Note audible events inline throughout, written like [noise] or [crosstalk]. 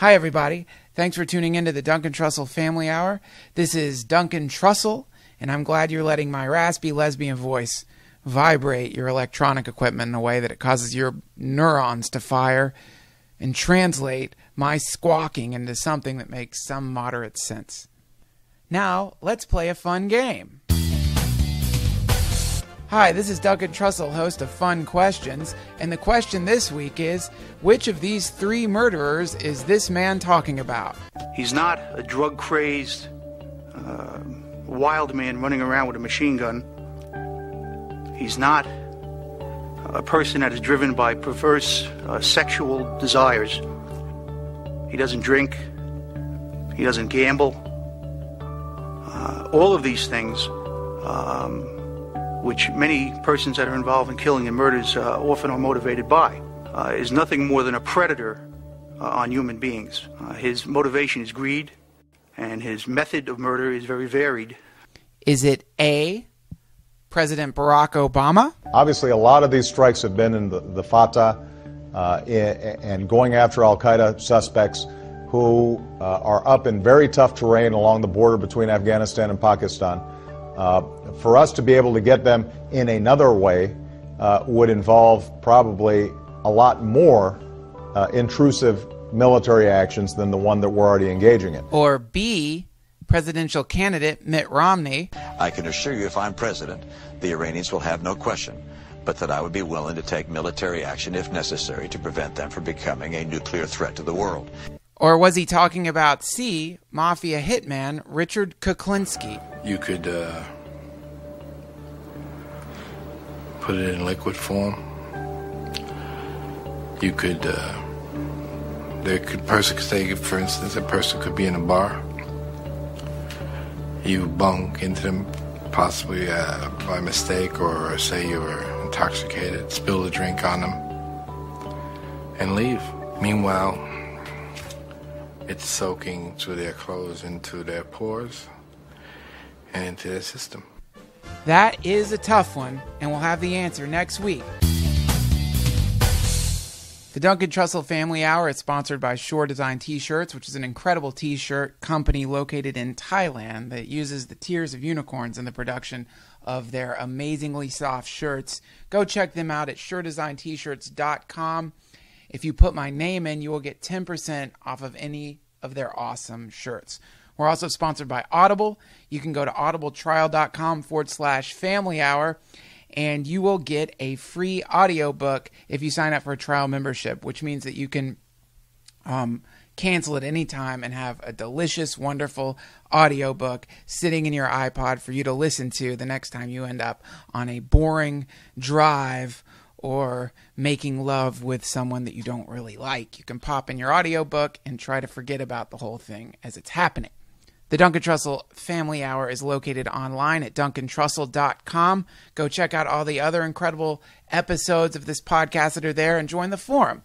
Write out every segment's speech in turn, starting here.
Hi, everybody. Thanks for tuning into the Duncan Trussell Family Hour. This is Duncan Trussell, and I'm glad you're letting my raspy lesbian voice vibrate your electronic equipment in a way that it causes your neurons to fire and translate my squawking into something that makes some moderate sense. Now, let's play a fun game. Hi, this is Duncan Trussell, host of Fun Questions, and the question this week is which of these three murderers is this man talking about? He's not a drug crazed, uh, wild man running around with a machine gun. He's not a person that is driven by perverse uh, sexual desires. He doesn't drink, he doesn't gamble. Uh, all of these things. Um, which many persons that are involved in killing and murders uh, often are motivated by, uh, is nothing more than a predator uh, on human beings. Uh, his motivation is greed, and his method of murder is very varied. Is it A, President Barack Obama? Obviously, a lot of these strikes have been in the, the FATA uh, and going after Al Qaeda suspects who uh, are up in very tough terrain along the border between Afghanistan and Pakistan. Uh, for us to be able to get them in another way uh, would involve probably a lot more uh, intrusive military actions than the one that we're already engaging in. Or B, presidential candidate Mitt Romney. I can assure you, if I'm president, the Iranians will have no question but that I would be willing to take military action if necessary to prevent them from becoming a nuclear threat to the world. Or was he talking about C, mafia hitman Richard Kuklinski? You could uh, put it in liquid form. You could, uh, there could person could say, for instance, a person could be in a bar. You bunk into them, possibly uh, by mistake, or say you were intoxicated, spill a drink on them, and leave. Meanwhile, it's soaking through their clothes into their pores and their system. That is a tough one, and we'll have the answer next week. The Duncan Trussell Family Hour is sponsored by Shore Design T shirts, which is an incredible t shirt company located in Thailand that uses the tears of unicorns in the production of their amazingly soft shirts. Go check them out at shoredesigntshirts.com. If you put my name in, you will get 10% off of any of their awesome shirts. We're also sponsored by Audible. You can go to audibletrial.com forward slash family hour and you will get a free audiobook if you sign up for a trial membership, which means that you can um, cancel at any time and have a delicious, wonderful audiobook sitting in your iPod for you to listen to the next time you end up on a boring drive or making love with someone that you don't really like. You can pop in your audiobook and try to forget about the whole thing as it's happening. The Duncan Trussell Family Hour is located online at duncantrussell.com. Go check out all the other incredible episodes of this podcast that are there and join the forum.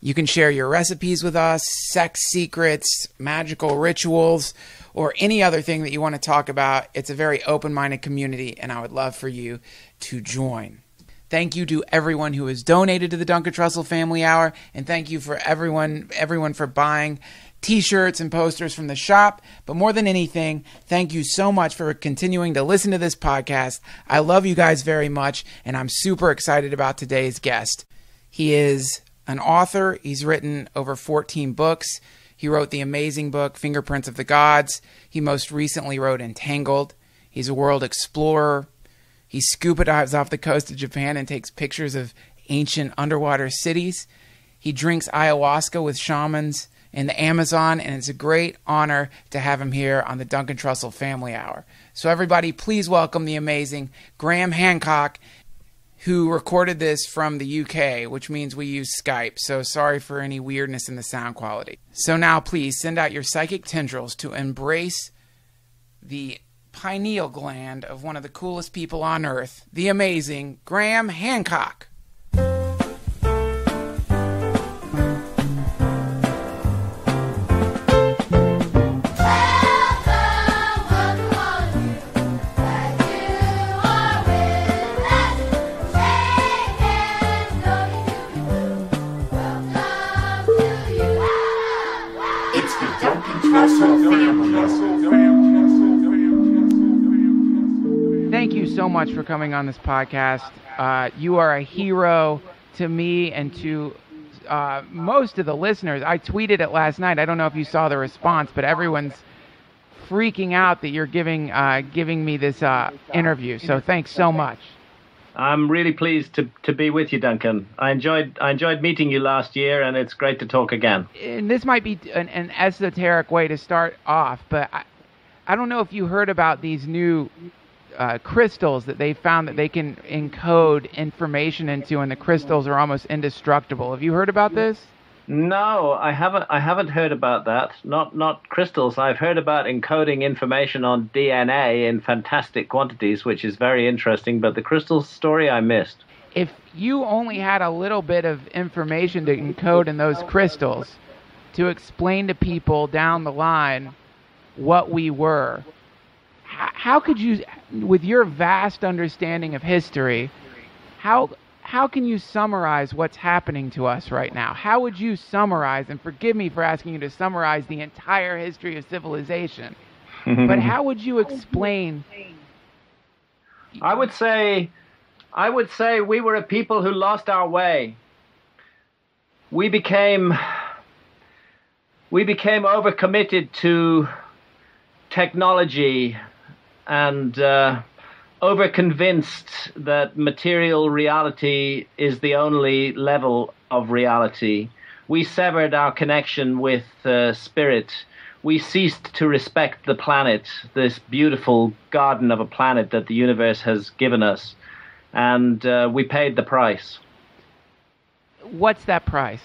You can share your recipes with us, sex secrets, magical rituals, or any other thing that you want to talk about. It's a very open minded community, and I would love for you to join. Thank you to everyone who has donated to the Duncan Trussell Family Hour, and thank you for everyone everyone for buying t-shirts and posters from the shop. But more than anything, thank you so much for continuing to listen to this podcast. I love you guys very much, and I'm super excited about today's guest. He is an author. He's written over 14 books. He wrote the amazing book Fingerprints of the Gods. He most recently wrote Entangled. He's a world explorer. He scuba dives off the coast of Japan and takes pictures of ancient underwater cities. He drinks ayahuasca with shamans in the Amazon, and it's a great honor to have him here on the Duncan Trussell Family Hour. So, everybody, please welcome the amazing Graham Hancock, who recorded this from the UK, which means we use Skype. So, sorry for any weirdness in the sound quality. So, now please send out your psychic tendrils to embrace the pineal gland of one of the coolest people on earth, the amazing Graham Hancock. Coming on this podcast. Uh, you are a hero to me and to uh, most of the listeners. I tweeted it last night. I don't know if you saw the response, but everyone's freaking out that you're giving uh, giving me this uh, interview. So thanks so much. I'm really pleased to, to be with you, Duncan. I enjoyed I enjoyed meeting you last year, and it's great to talk again. And this might be an, an esoteric way to start off, but I, I don't know if you heard about these new uh, crystals that they found that they can encode information into, and the crystals are almost indestructible. Have you heard about this? No, I haven't. I haven't heard about that. Not not crystals. I've heard about encoding information on DNA in fantastic quantities, which is very interesting. But the crystals story I missed. If you only had a little bit of information to encode in those crystals to explain to people down the line what we were, how could you, with your vast understanding of history, how how can you summarize what's happening to us right now? How would you summarize, and forgive me for asking you to summarize the entire history of civilization, [laughs] but how would you explain? I would say, I would say we were a people who lost our way. We became, we became overcommitted to technology and. Uh, overconvinced that material reality is the only level of reality. We severed our connection with uh, spirit. We ceased to respect the planet, this beautiful garden of a planet that the universe has given us, and uh, we paid the price. What's that price?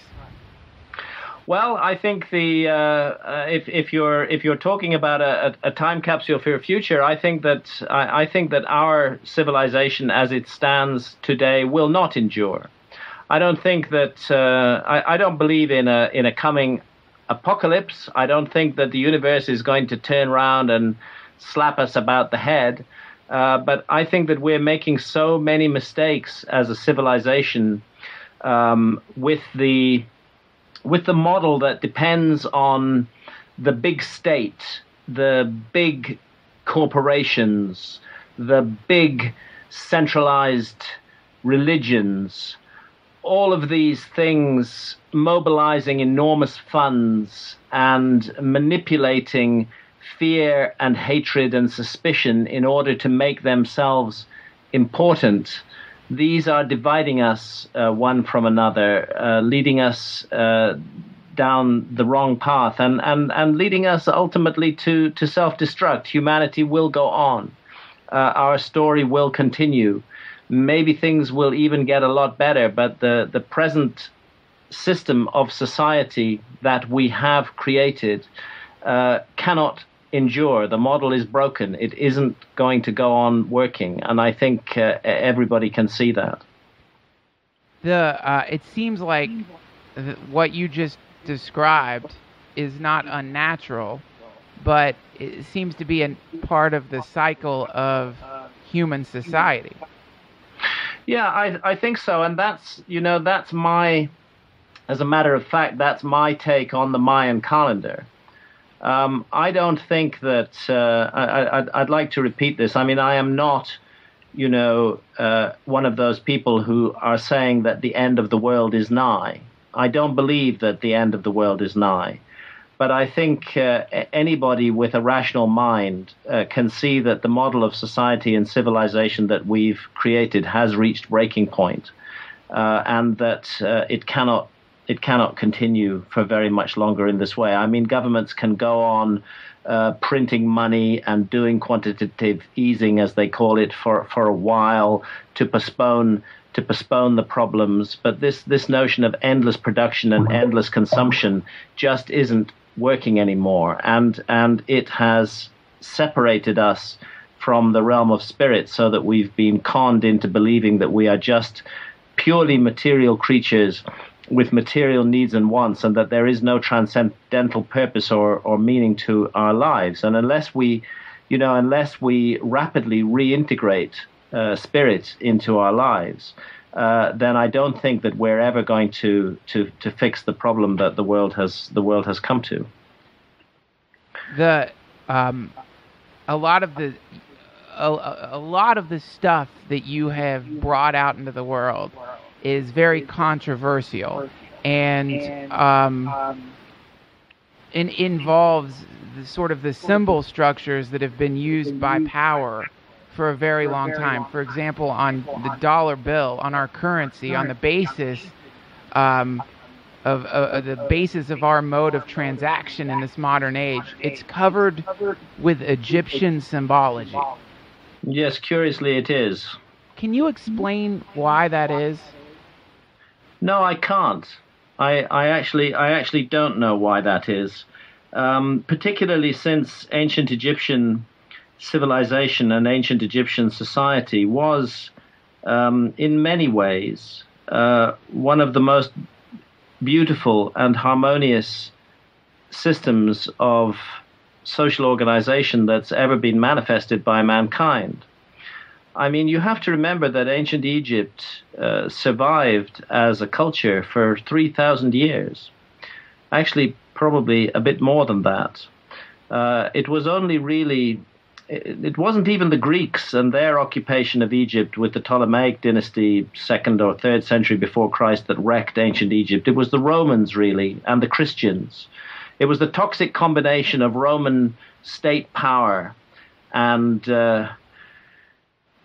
Well, I think the uh, uh, if if you're if you're talking about a, a, time capsule for your future, I think that I, I, think that our civilization as it stands today will not endure. I don't think that uh, I, I don't believe in a in a coming apocalypse. I don't think that the universe is going to turn around and slap us about the head. Uh, but I think that we're making so many mistakes as a civilization um, with the with the model that depends on the big state, the big corporations, the big centralized religions, all of these things mobilizing enormous funds and manipulating fear and hatred and suspicion in order to make themselves important these are dividing us uh, one from another, uh, leading us uh, down the wrong path, and, and, and leading us ultimately to, to self destruct. Humanity will go on, uh, our story will continue. Maybe things will even get a lot better, but the, the present system of society that we have created uh, cannot endure. The model is broken. It isn't going to go on working, and I think uh, everybody can see that. The uh, it seems like what you just described is not unnatural, but it seems to be a part of the cycle of human society. Yeah, I I think so, and that's you know that's my, as a matter of fact, that's my take on the Mayan calendar. Um, I don't think that uh, I, would like to repeat this. I mean, I am not, you know, uh, one of those people who are saying that the end of the world is nigh. I don't believe that the end of the world is nigh. But I think uh, anybody with a rational mind uh, can see that the model of society and civilization that we've created has reached breaking point, uh, and that uh, it cannot it cannot continue for very much longer in this way. I mean, governments can go on uh, printing money and doing quantitative easing, as they call it, for, for a while to postpone to postpone the problems. But this this notion of endless production and endless consumption just isn't working anymore, and and it has separated us from the realm of spirit, so that we've been conned into believing that we are just purely material creatures with material needs and wants, and that there is no transcendental purpose or, or meaning to our lives. And unless we, you know, unless we rapidly reintegrate uh, spirit into our lives, uh, then I don't think that we're ever going to, to, to fix the problem that the world has the world has come to. the um, a lot of the a, a lot of the stuff that you have brought out into the world is very controversial and um, it involves the sort of the symbol structures that have been used by power for a very long time. For example, on the dollar bill, on our currency, on the basis um, of uh, the basis of our mode of transaction in this modern age, it's covered with Egyptian symbology. Yes, curiously it is. Can you explain why that is? No, I can't. I, I actually I actually don't know why that is. Um, particularly since ancient Egyptian civilization and ancient Egyptian society was, um, in many ways, uh, one of the most beautiful and harmonious systems of social organization that's ever been manifested by mankind. I mean, you have to remember that ancient Egypt uh, survived as a culture for 3,000 years. Actually, probably a bit more than that. Uh, it was only really, it, it, wasn't even the Greeks and their occupation of Egypt with the Ptolemaic dynasty, second or third century before Christ, that wrecked ancient Egypt. It was the Romans, really, and the Christians it was the toxic combination of Roman state power and uh,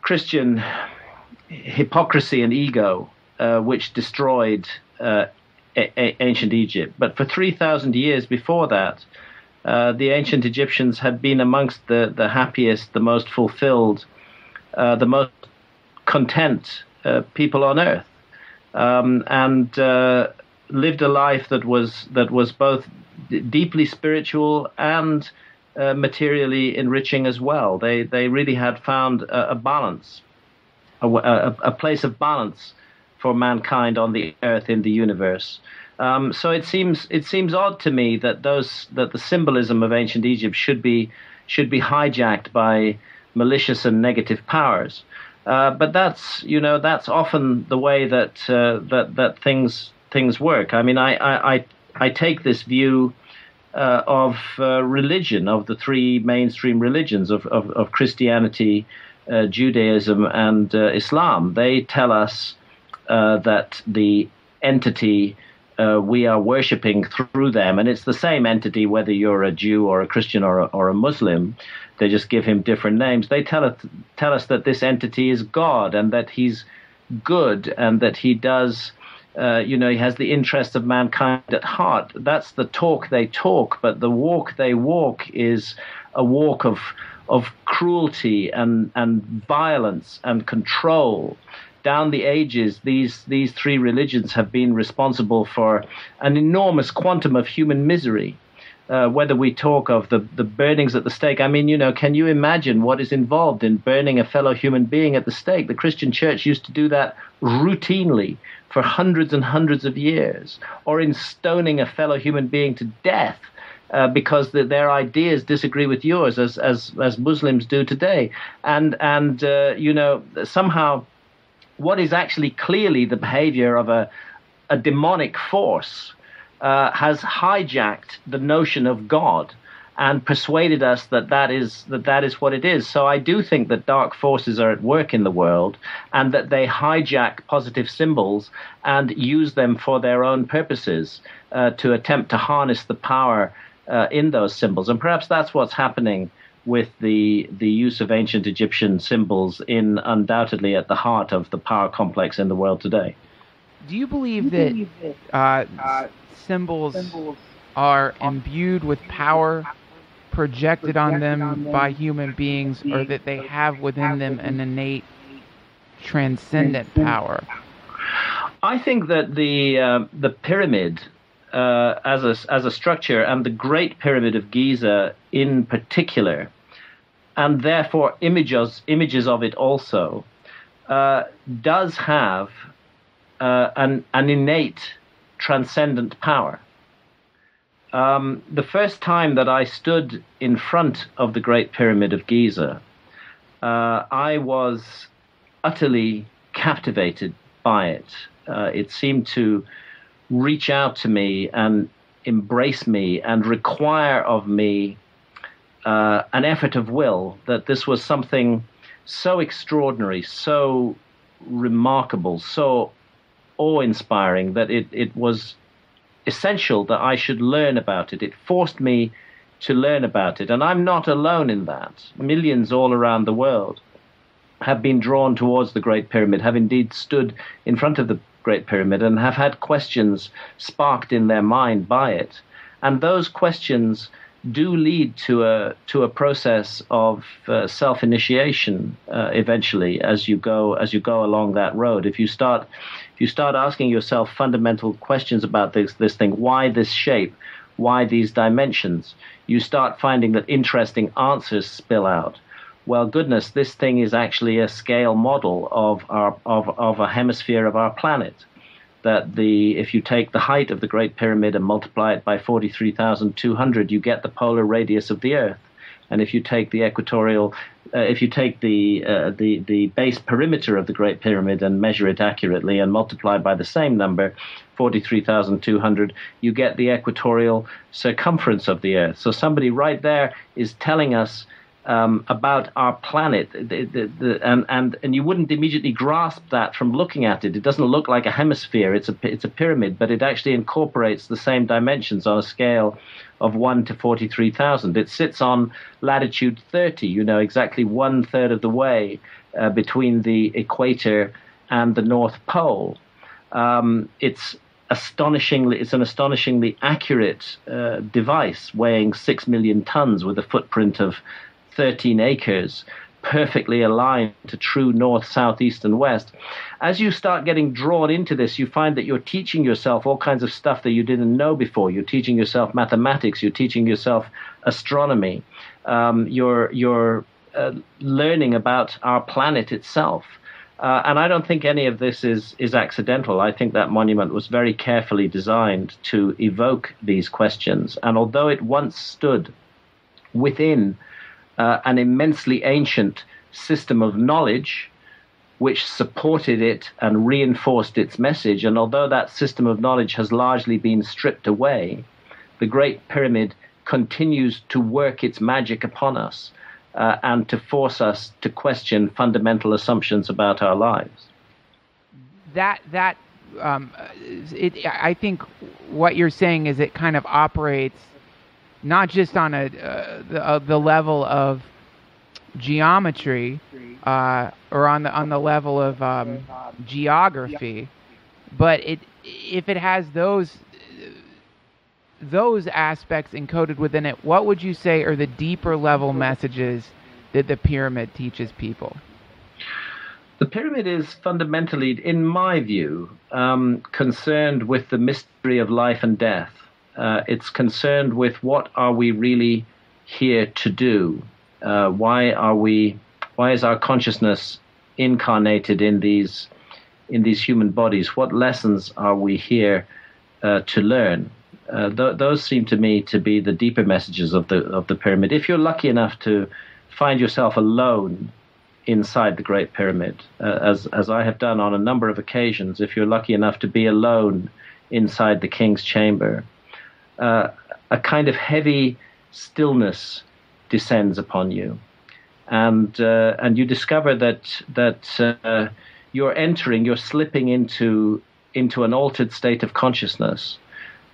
Christian hypocrisy and ego, uh, which destroyed uh, a- a- ancient Egypt. But for 3,000 years before that, uh, the ancient Egyptians had been amongst the, the happiest, the most fulfilled, uh, the most content uh, people on earth, um, and lived a life that was that was both d- deeply spiritual and uh, materially enriching as well. They they really had found a, a balance, a, a, a, place of balance for mankind on the earth in the universe. Um, so it seems it seems odd to me that those that the symbolism of ancient Egypt should be should be hijacked by malicious and negative powers. Uh, but that's you know that's often the way that uh, that that things things work. I mean, I I, I take this view uh, of uh, religion, of the three mainstream religions of, of, of Christianity, uh, Judaism, and uh, Islam. They tell us uh, that the entity we are worshipping through them, and it's the same entity whether you're a Jew or a Christian or a, or a Muslim. They just give him different names. They tell us, tell us that this entity is God and that he's good and that he does uh, you know, he has the interests of mankind at heart. That's the talk they talk, but the walk they walk is a walk of of cruelty and and violence and control. Down the ages, these these three religions have been responsible for an enormous quantum of human misery. Uh, whether we talk of the, the burnings at the stake. I mean, you know, can you imagine what is involved in burning a fellow human being at the stake? The Christian church used to do that routinely for hundreds and hundreds of years, or in stoning a fellow human being to death. Uh, because the, their ideas disagree with yours, as as as Muslims do today, and and uh, you know somehow, what is actually clearly the behavior of a a demonic force uh, has hijacked the notion of God and persuaded us that that is that that is what it is. So I do think that dark forces are at work in the world, and that they hijack positive symbols and use them for their own purposes uh, to attempt to harness the power uh, in those symbols. And perhaps that's what's happening with the the use of ancient Egyptian symbols in undoubtedly at the heart of the power complex in the world today. Do you believe that uh, uh symbols are imbued with power projected on them by human beings or that they have within them an innate transcendent power? I think that the uh, the pyramid uh, as a as a structure and the Great Pyramid of Giza in particular, and therefore images images of it also, uh, does have uh, an an innate transcendent power. Um, the first time that I stood in front of the Great Pyramid of Giza, uh, I was utterly captivated by it. Uh, it seemed to reach out to me and embrace me and require of me uh, an effort of will that this was something so extraordinary, so remarkable, so awe inspiring that it, it was essential that I should learn about it. It forced me to learn about it. And I'm not alone in that. Millions all around the world have been drawn towards the Great Pyramid, have indeed stood in front of the Great Pyramid, and have had questions sparked in their mind by it. And those questions do lead to a to a process of uh, self initiation uh, eventually as you go as you go along that road. If you start if you start asking yourself fundamental questions about this this thing, why this shape, why these dimensions, you start finding that interesting answers spill out. Well, goodness, this thing is actually a scale model of our of, of a hemisphere of our planet that the if you take the height of the Great Pyramid and multiply it by 43,200, you get the polar radius of the Earth. And if you take the equatorial, uh, if you take the, uh, the the base perimeter of the Great Pyramid and measure it accurately and multiply by the same number, 43,200, you get the equatorial circumference of the Earth. So somebody right there is telling us um, about our planet, the, the, the, and, and, and you wouldn't immediately grasp that from looking at it. It doesn't look like a hemisphere, it's a, it's a pyramid, but it actually incorporates the same dimensions on a scale of 1 to 43,000. It sits on latitude 30, you know, exactly one third of the way uh, between the equator and the North Pole. Um, it's astonishingly it's an astonishingly accurate uh, device weighing six million tons with a footprint of 13 acres, perfectly aligned to true north, south, east, and west. As you start getting drawn into this, you find that you're teaching yourself all kinds of stuff that you didn't know before. You're teaching yourself mathematics, you're teaching yourself astronomy, um, you're, you're uh, learning about our planet itself. Uh, and I don't think any of this is, is accidental. I think that monument was very carefully designed to evoke these questions. And although it once stood within uh, an immensely ancient system of knowledge which supported it and reinforced its message. And although that system of knowledge has largely been stripped away, the Great Pyramid continues to work its magic upon us uh, and to force us to question fundamental assumptions about our lives. That that um, it, I think what you're saying is it kind of operates not just on a uh, the, uh, the level of geometry uh, or on the on the level of um, geography, but it if it has those those aspects encoded within it, what would you say are the deeper level messages that the pyramid teaches people? The pyramid is fundamentally, in my view, um, concerned with the mystery of life and death. Uh, it's concerned with what are we really here to do? Uh, why are we? Why is our consciousness incarnated in these in these human bodies? What lessons are we here uh, to learn? Uh, th- those seem to me to be the deeper messages of the of the pyramid. If you're lucky enough to find yourself alone inside the Great Pyramid, uh, as as I have done on a number of occasions, if you're lucky enough to be alone inside the king's chamber, uh, a kind of heavy stillness descends upon you, and uh, and you discover that that uh, you're entering, you're slipping into into an altered state of consciousness.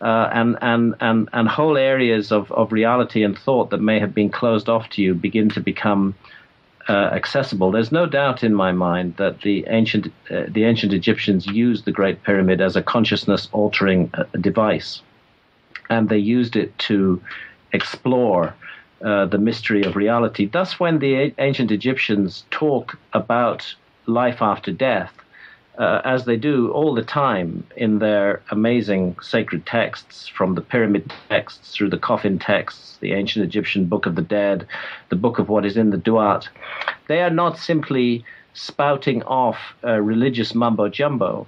Uh, and, and, and, and whole areas of, of reality and thought that may have been closed off to you begin to become uh, accessible. There's no doubt in my mind that the ancient uh, the ancient Egyptians used the Great Pyramid as a consciousness altering uh, device and they used it to explore uh, the mystery of reality. Thus, when the ancient Egyptians talk about life after death, uh, as they do all the time in their amazing sacred texts, from the pyramid texts through the coffin texts, the ancient Egyptian Book of the Dead, the Book of What is in the Duat, they are not simply spouting off uh, religious mumbo jumbo.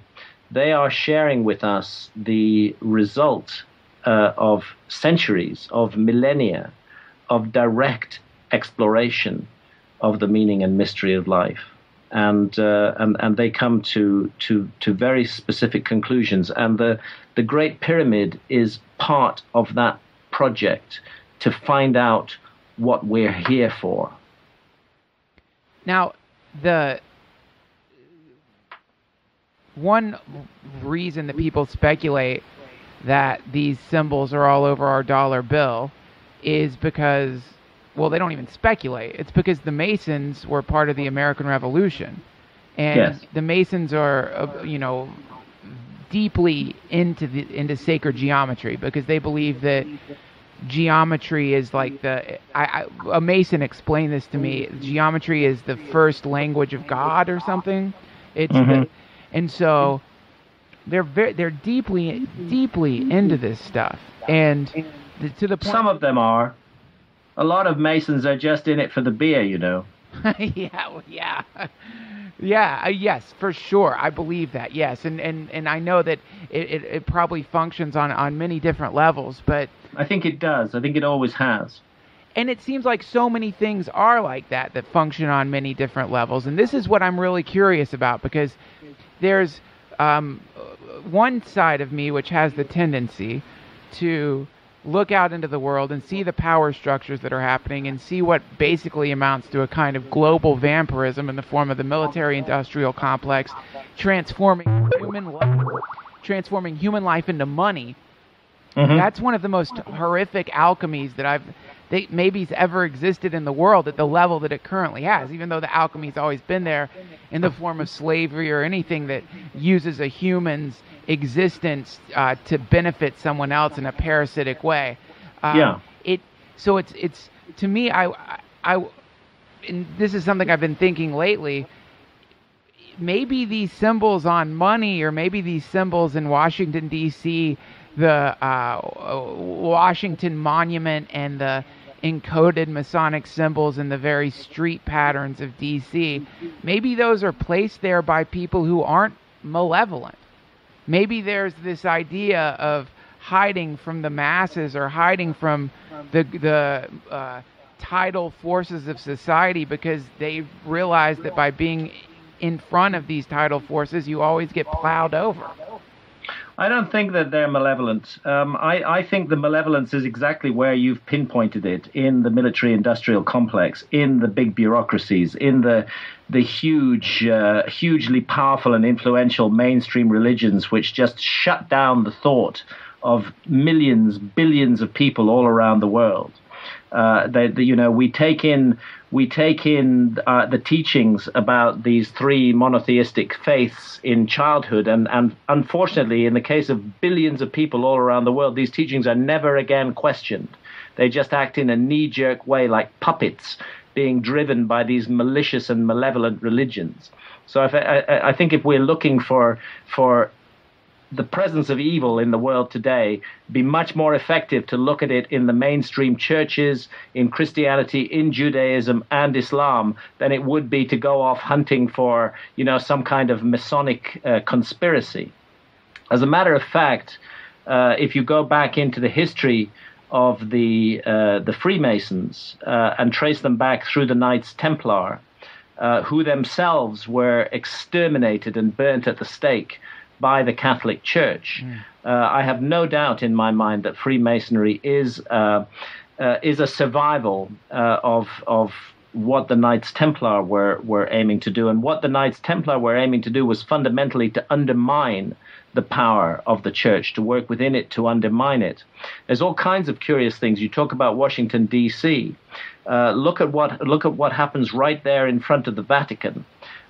They are sharing with us the result uh, of centuries, of millennia, of direct exploration of the meaning and mystery of life. And, uh, and and they come to, to to very specific conclusions. And the the Great Pyramid is part of that project to find out what we're here for. Now, the one reason that people speculate that these symbols are all over our dollar bill is because, well, they don't even speculate. It's because the Masons were part of the American Revolution. And Yes. the Masons are, uh, you know, deeply into the into sacred geometry because they believe that geometry is like the I, I a mason explained this to me geometry is the first language of god or something it's the, Mhm. and so they're very they're deeply deeply into this stuff and to the point Some of them are. A lot of Masons are just in it for the beer, you know. [laughs] yeah, well, yeah, yeah, uh, yes, for sure. I believe that. Yes, and and and I know that it, it, it probably functions on on many different levels, but I think it does. I think it always has. and it seems like so many things are like that that function on many different levels, and this is what I'm really curious about because there's um, one side of me which has the tendency to look out into the world and see the power structures that are happening and see what basically amounts to a kind of global vampirism in the form of the military industrial complex transforming human life transforming human life into money Mhm. that's one of the most horrific alchemies that I've that maybe's ever existed in the world at the level that it currently has, even though the alchemy's always been there in the form of slavery or anything that uses a human's existence uh, to benefit someone else in a parasitic way. Um, Yeah. It so it's it's to me I I, I and this is something I've been thinking lately maybe these symbols on money or maybe these symbols in Washington D.C. the uh, Washington Monument and the encoded Masonic symbols and the very street patterns of D.C. Maybe those are placed there by people who aren't malevolent. Maybe there's this idea of hiding from the masses or hiding from the the uh, tidal forces of society because they realize that by being in front of these tidal forces, you always get plowed over. I don't think that they're malevolent. Um, I, I think the malevolence is exactly where you've pinpointed it in the military industrial complex, in the big bureaucracies, in the the huge, uh, hugely powerful and influential mainstream religions, which just shut down the thought of millions, billions of people all around the world. Uh, they- you know, we take in we take in uh, the teachings about these three monotheistic faiths in childhood, and, and unfortunately, in the case of billions of people all around the world, these teachings are never again questioned. They just act in a knee-jerk way, like puppets being driven by these malicious and malevolent religions. So, if, I, I think if we're looking for for the presence of evil in the world today be much more effective to look at it in the mainstream churches, in Christianity, in Judaism and Islam than it would be to go off hunting for, you know, some kind of Masonic uh, conspiracy. As a matter of fact, uh, if you go back into the history of the uh, the Freemasons uh, and trace them back through the Knights Templar, uh, who themselves were exterminated and burnt at the stake by the Catholic Church. Uh, I have no doubt in my mind that Freemasonry is uh, uh, is a survival uh, of of what the Knights Templar were were aiming to do, and what the Knights Templar were aiming to do was fundamentally to undermine the power of the church, to work within it, to undermine it. There's all kinds of curious things. You talk about Washington D.C. Uh, look at what look at what happens right there in front of the Vatican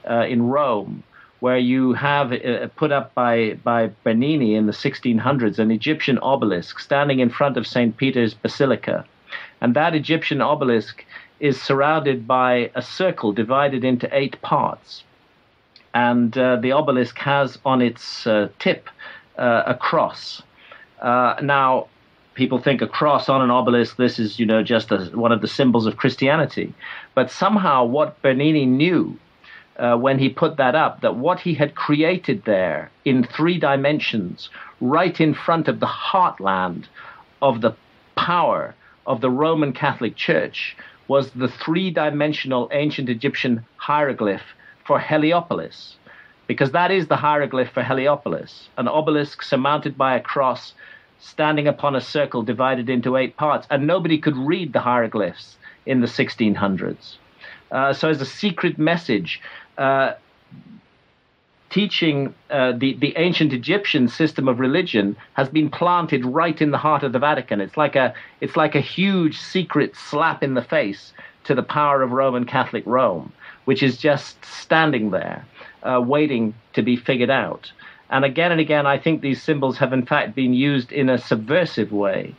uh, in Rome, where you have uh, put up by by Bernini in the 1600s an Egyptian obelisk standing in front of St. Peter's Basilica, and that Egyptian obelisk is surrounded by a circle divided into eight parts, and uh, the obelisk has on its uh, tip uh, a cross. Uh, now, people think a cross on an obelisk. This is, you know, just a, one of the symbols of Christianity. But somehow, what Bernini knew uh, when he put that up, that what he had created there in three dimensions, right in front of the heartland of the power of the Roman Catholic Church, was the three dimensional ancient Egyptian hieroglyph for Heliopolis. Because that is the hieroglyph for Heliopolis, an obelisk surmounted by a cross standing upon a circle divided into eight parts, and nobody could read the hieroglyphs in the 1600s. Uh, so, as a secret message, teaching uh, the, the ancient Egyptian system of religion has been planted right in the heart of the Vatican. It's like a, it's like a huge secret slap in the face to the power of Roman Catholic Rome, which is just standing there, uh, waiting to be figured out. And again and again, I think these symbols have in fact been used in a subversive way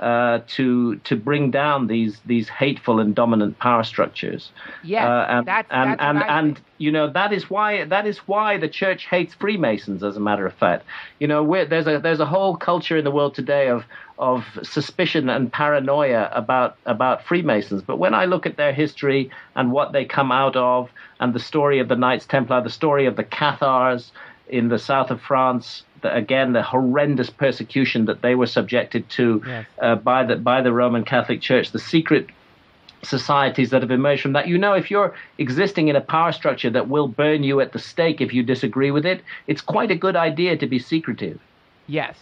uh, to to bring down these these hateful and dominant power structures. Yeah, uh, and, that's, and that's and, and you know that is why that is why the church hates Freemasons. As a matter of fact, you know there's a there's a whole culture in the world today of of suspicion and paranoia about about Freemasons. But when I look at their history and what they come out of, and the story of the Knights Templar, the story of the Cathars in the south of France, the, again the horrendous persecution that they were subjected to yes. uh, by the by the Roman Catholic Church, the secret societies that have emerged from that. You know, if you're existing in a power structure that will burn you at the stake if you disagree with it, it's quite a good idea to be secretive. Yes,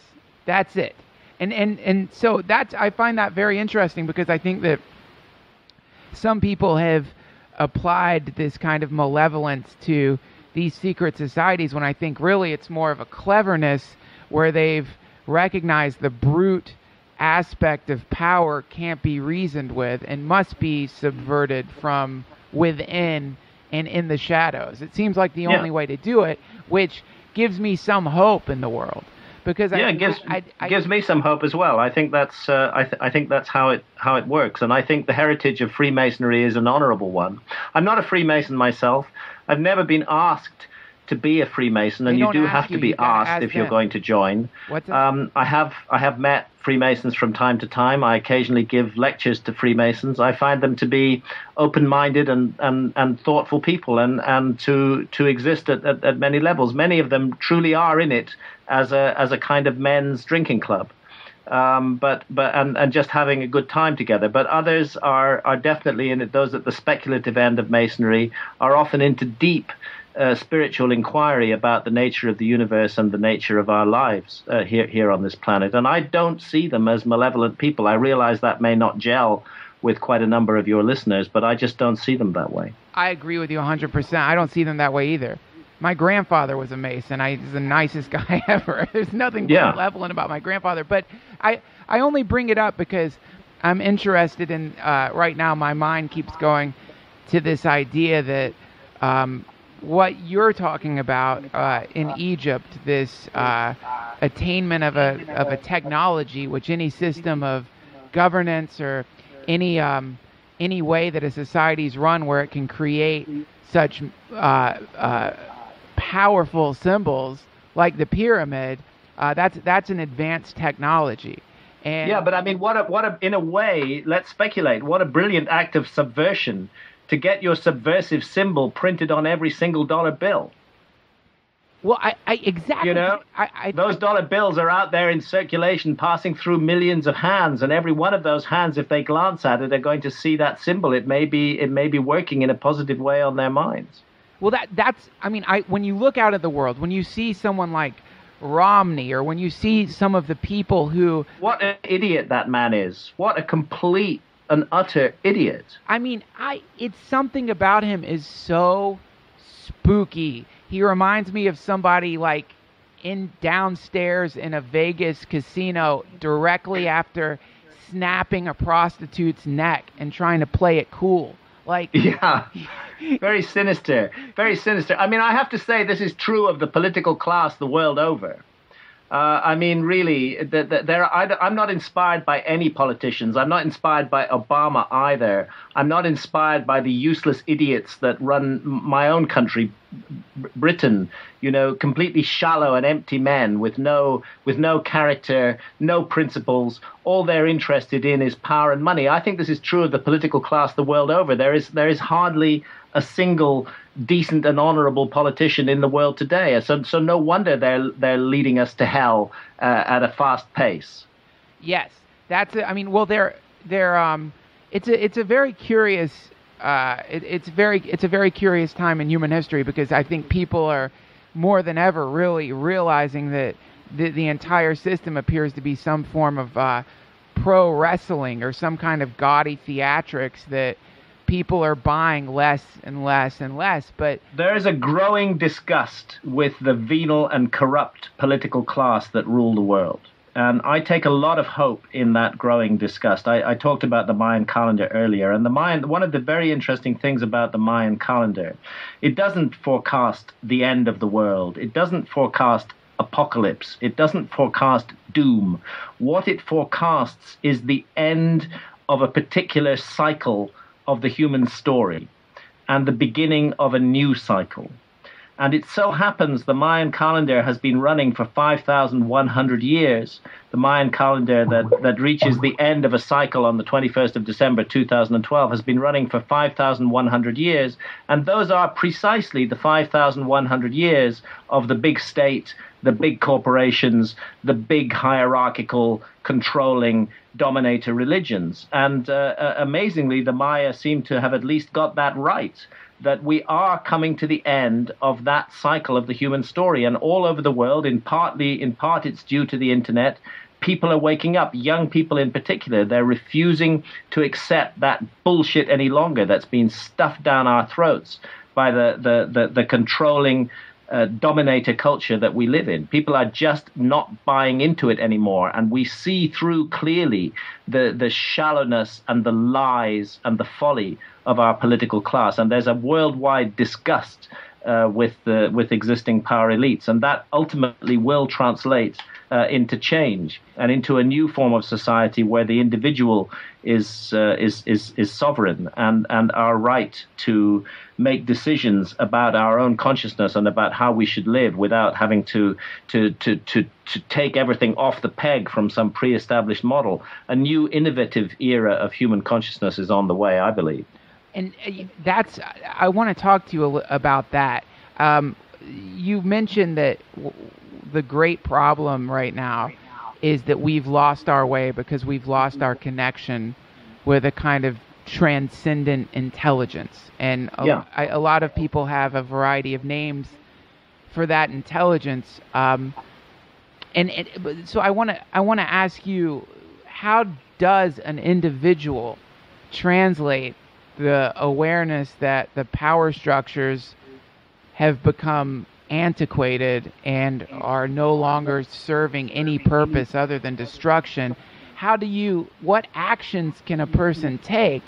that's it. And and and so that's I find that very interesting because I think that some people have applied this kind of malevolence to these secret societies when I think really it's more of a cleverness where they've recognized the brute aspect of power can't be reasoned with and must be subverted from within and in the shadows. It seems like the yeah. only way to do it, which gives me some hope in the world. Because yeah, I, it gives I, I, gives me some hope as well. I think that's uh, I, th- I think that's how it how it works, and I think the heritage of Freemasonry is an honourable one. I'm not a Freemason myself. I've never been asked to be a Freemason, and you, you do have you, to be asked if them. you're going to join. Um, I have I have met Freemasons from time to time. I occasionally give lectures to Freemasons. I find them to be open-minded and, and, and thoughtful people, and, and to to exist at, at, at many levels. Many of them truly are in it as a as a kind of men's drinking club um, but but and, and just having a good time together. But others are are definitely in it. Those at the speculative end of masonry are often into deep uh, spiritual inquiry about the nature of the universe and the nature of our lives uh, here here on this planet. And I don't see them as malevolent people. I realize that may not gel with quite a number of your listeners, but I just don't see them that way. I agree with you 100%. I don't see them that way either. My grandfather was a Mason. I, he's the nicest [laughs] guy ever. There's nothing yeah. malevolent about my grandfather. But I, I only bring it up because I'm interested in, uh, right now, my mind keeps going to this idea that um, what you're talking about uh, in Egypt, this uh, attainment of a, of a technology, which any system of governance or any, um, any way that a society is run where it can create such uh, uh powerful symbols like the pyramid, uh, that's that's an advanced technology. And yeah, but I mean, what a, what a, in a way, let's speculate. What a brilliant act of subversion to get your subversive symbol printed on every single dollar bill. Well, I, I exactly. You know, I, I, those dollar bills are out there in circulation, passing through millions of hands, and every one of those hands, if they glance at it, are going to see that symbol. It may be, it may be working in a positive way on their minds. Well, that that's I mean, I when you look out at the world, when you see someone like Romney or when you see some of the people who What an idiot that man is. What a complete and utter idiot. I mean, I it's something about him is so spooky. He reminds me of somebody like in downstairs in a Vegas casino directly after snapping a prostitute's neck and trying to play it cool. Like [laughs] Yeah. very sinister, very sinister. I mean, I have to say this is true of the political class the world over. Uh, I mean, really, the, the, there. I'm not inspired by any politicians. I'm not inspired by Obama either. I'm not inspired by the useless idiots that run my own country, Britain. You know, completely shallow and empty men with no with no character, no principles. All they're interested in is power and money. I think this is true of the political class the world over. There is there is hardly a single decent and honorable politician in the world today. So, so no wonder they're they're leading us to hell uh, at a fast pace. Yes, that's. A, I mean, well, they're they're. Um, it's a it's a very curious. Uh, it, it's very it's a very curious time in human history because I think people are more than ever really realizing that the, the entire system appears to be some form of uh, pro wrestling or some kind of gaudy theatrics that people are buying less and less and less. But there is a growing disgust with the venal and corrupt political class that rule the world. And I take a lot of hope in that growing disgust. I, I, talked about the Mayan calendar earlier, and the Mayan, one of the very interesting things about the Mayan calendar, it doesn't forecast the end of the world. It doesn't forecast apocalypse. It doesn't forecast doom. What it forecasts is the end of a particular cycle of the human story and the beginning of a new cycle. And it so happens the Mayan calendar has been running for 5,100 years. The Mayan calendar that, that reaches the end of a cycle on the 21st of December 2012 has been running for 5,100 years. And those are precisely the 5,100 years of the big state, the big corporations, the big hierarchical, controlling dominator religions. And uh, uh, amazingly, the Maya seem to have at least got that right that we are coming to the end of that cycle of the human story and all over the world in partly in part it's due to the internet people are waking up young people in particular they're refusing to accept that bullshit any longer that's been stuffed down our throats by the the the, the controlling uh, dominator culture that we live in. People are just not buying into it anymore, and we see through clearly the the shallowness and the lies and the folly of our political class. And there's a worldwide disgust uh, with the with existing power elites, and that ultimately will translate uh, into change and into a new form of society where the individual is uh, is is is sovereign and and our right to make decisions about our own consciousness and about how we should live without having to to to to to take everything off the peg from some pre-established model. A new innovative era of human consciousness is on the way, I believe. And uh, that's I want to talk to you about that. Um, you mentioned that the great problem right now is that we've lost our way because we've lost our connection with a kind of transcendent intelligence. And a, yeah. I, a lot of people have a variety of names for that intelligence. Um, and it, so I want to I want to ask you, how does an individual translate the awareness that the power structures have become antiquated and are no longer serving any purpose other than destruction? How do you what actions can a person take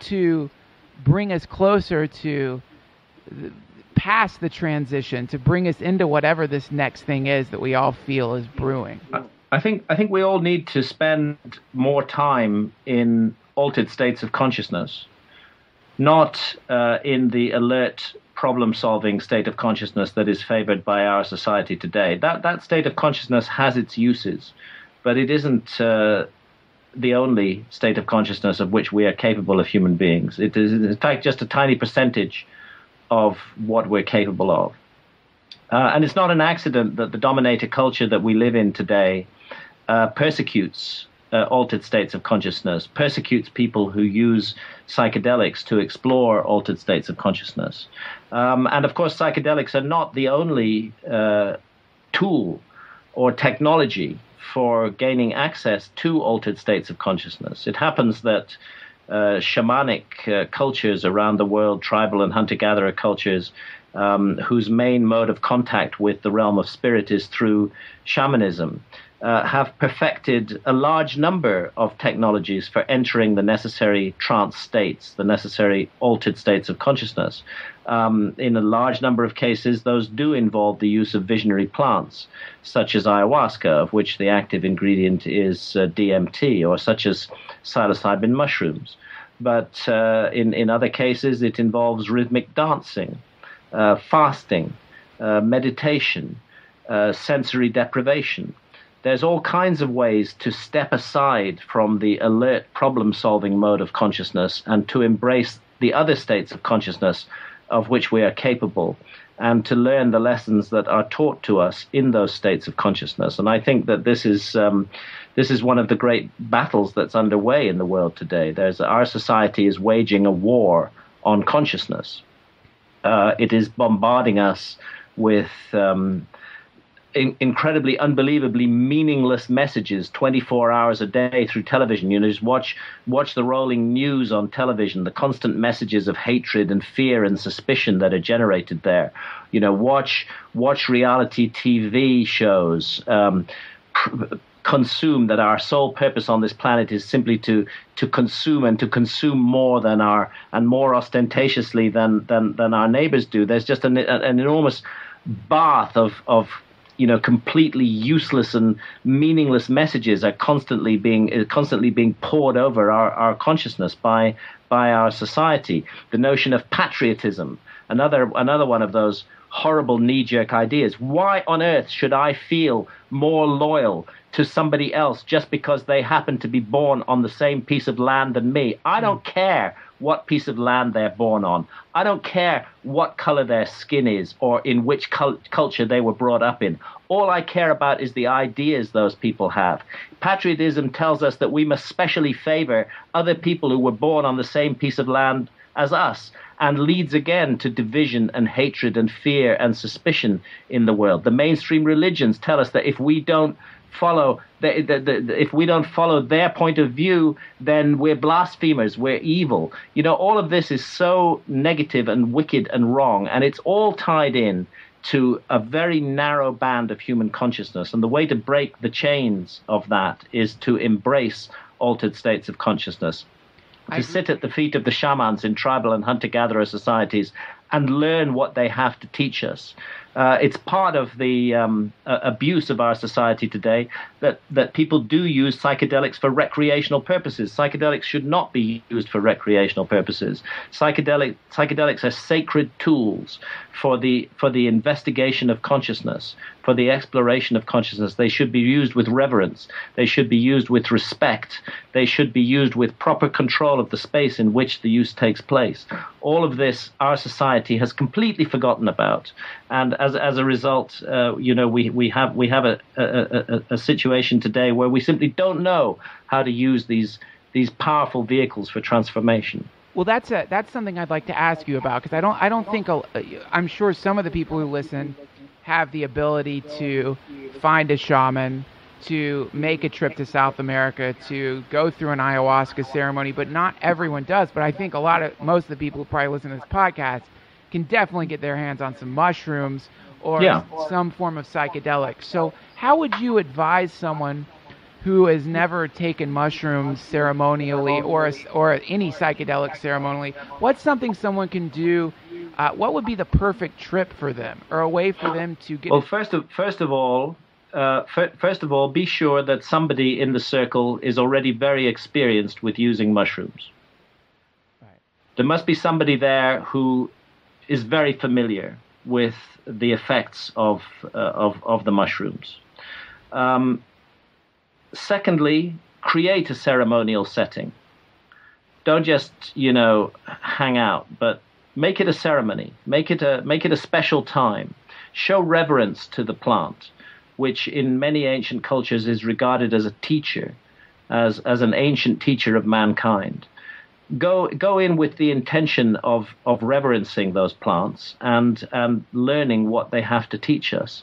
to bring us closer to past the transition to bring us into whatever this next thing is that we all feel is brewing. I think I think we all need to spend more time in altered states of consciousness, not uh, in the alert problem-solving state of consciousness that is favored by our society today. That that state of consciousness has its uses, but it isn't uh, the only state of consciousness of which we are capable of human beings. It is, in fact, just a tiny percentage of what we're capable of. Uh, and it's not an accident that the dominator culture that we live in today uh, persecutes uh, altered states of consciousness, persecutes people who use psychedelics to explore altered states of consciousness. Um, and of course, psychedelics are not the only uh, tool or technology for gaining access to altered states of consciousness. It happens that uh, shamanic uh, cultures around the world, tribal and hunter gatherer cultures, um, whose main mode of contact with the realm of spirit is through shamanism, uh, have perfected a large number of technologies for entering the necessary trance states, the necessary altered states of consciousness. Um, in a large number of cases, those do involve the use of visionary plants, such as ayahuasca, of which the active ingredient is uh, DMT, or such as psilocybin mushrooms. But uh, in, in other cases, it involves rhythmic dancing, uh, fasting, uh, meditation, uh, sensory deprivation. There's all kinds of ways to step aside from the alert problem solving mode of consciousness and to embrace the other states of consciousness of which we are capable and to learn the lessons that are taught to us in those states of consciousness. And I think that this is um, this is one of the great battles that's underway in the world today. There's our society is waging a war on consciousness. Uh, it is bombarding us with um, in, incredibly, unbelievably meaningless messages 24 hours a day through television. You know, just watch watch the rolling news on television, the constant messages of hatred and fear and suspicion that are generated there. You know, watch watch reality TV shows. Um, consume that our sole purpose on this planet is simply to to consume and to consume more than our and more ostentatiously than than than our neighbors do there's just an an enormous bath of of you know completely useless and meaningless messages are constantly being uh, constantly being poured over our, our consciousness by by our society. The notion of patriotism another another one of those horrible knee jerk ideas. Why on earth should i feel more loyal to somebody else just because they happen to be born on the same piece of land than me? I don't hmm. care what piece of land they're born on. I don't care what color their skin is or in which cult- culture they were brought up in. All I care about is the ideas those people have. Patriotism tells us that we must specially favor other people who were born on the same piece of land as us and leads again to division and hatred and fear and suspicion in the world. The mainstream religions tell us that if we don't follow the, the, the, if we don't follow their point of view then we're blasphemers we're evil. You know all of this is so negative and wicked and wrong and it's all tied in to a very narrow band of human consciousness. And the way to break the chains of that is to embrace altered states of consciousness. To sit at the feet of the shamans in tribal and hunter gatherer societies and learn what they have to teach us uh, it's part of the um, uh, abuse of our society today that, that people do use psychedelics for recreational purposes. Psychedelics should not be used for recreational purposes. Psychedelic, psychedelics are sacred tools for the, for the investigation of consciousness, for the exploration of consciousness. They should be used with reverence. They should be used with respect. They should be used with proper control of the space in which the use takes place. All of this, our society has completely forgotten about. And as, as a result, uh, you know, we, we have, we have a, a, a, a situation today where we simply don't know how to use these, these powerful vehicles for transformation. Well, that's a, that's something I'd like to ask you about because I don't I don't think i I'm sure some of the people who listen have the ability to find a shaman, to make a trip to South America, to go through an ayahuasca ceremony, but not everyone does. But I think a lot of most of the people who probably listen to this podcast can definitely get their hands on some mushrooms or yeah. some form of psychedelic. So, how would you advise someone who has never taken mushrooms ceremonially or or any psychedelic ceremonially? What's something someone can do uh, what would be the perfect trip for them, or a way for them to get? Well, first of first of all, uh, f- first of all, be sure that somebody in the circle is already very experienced with using mushrooms. Right. There must be somebody there who is very familiar with the effects of uh, of of the mushrooms. Um, secondly, create a ceremonial setting. Don't just you know hang out, but Make it a ceremony. Make it a make it a special time. Show reverence to the plant, which in many ancient cultures is regarded as a teacher, as as an ancient teacher of mankind. Go go in with the intention of of reverencing those plants and and learning what they have to teach us,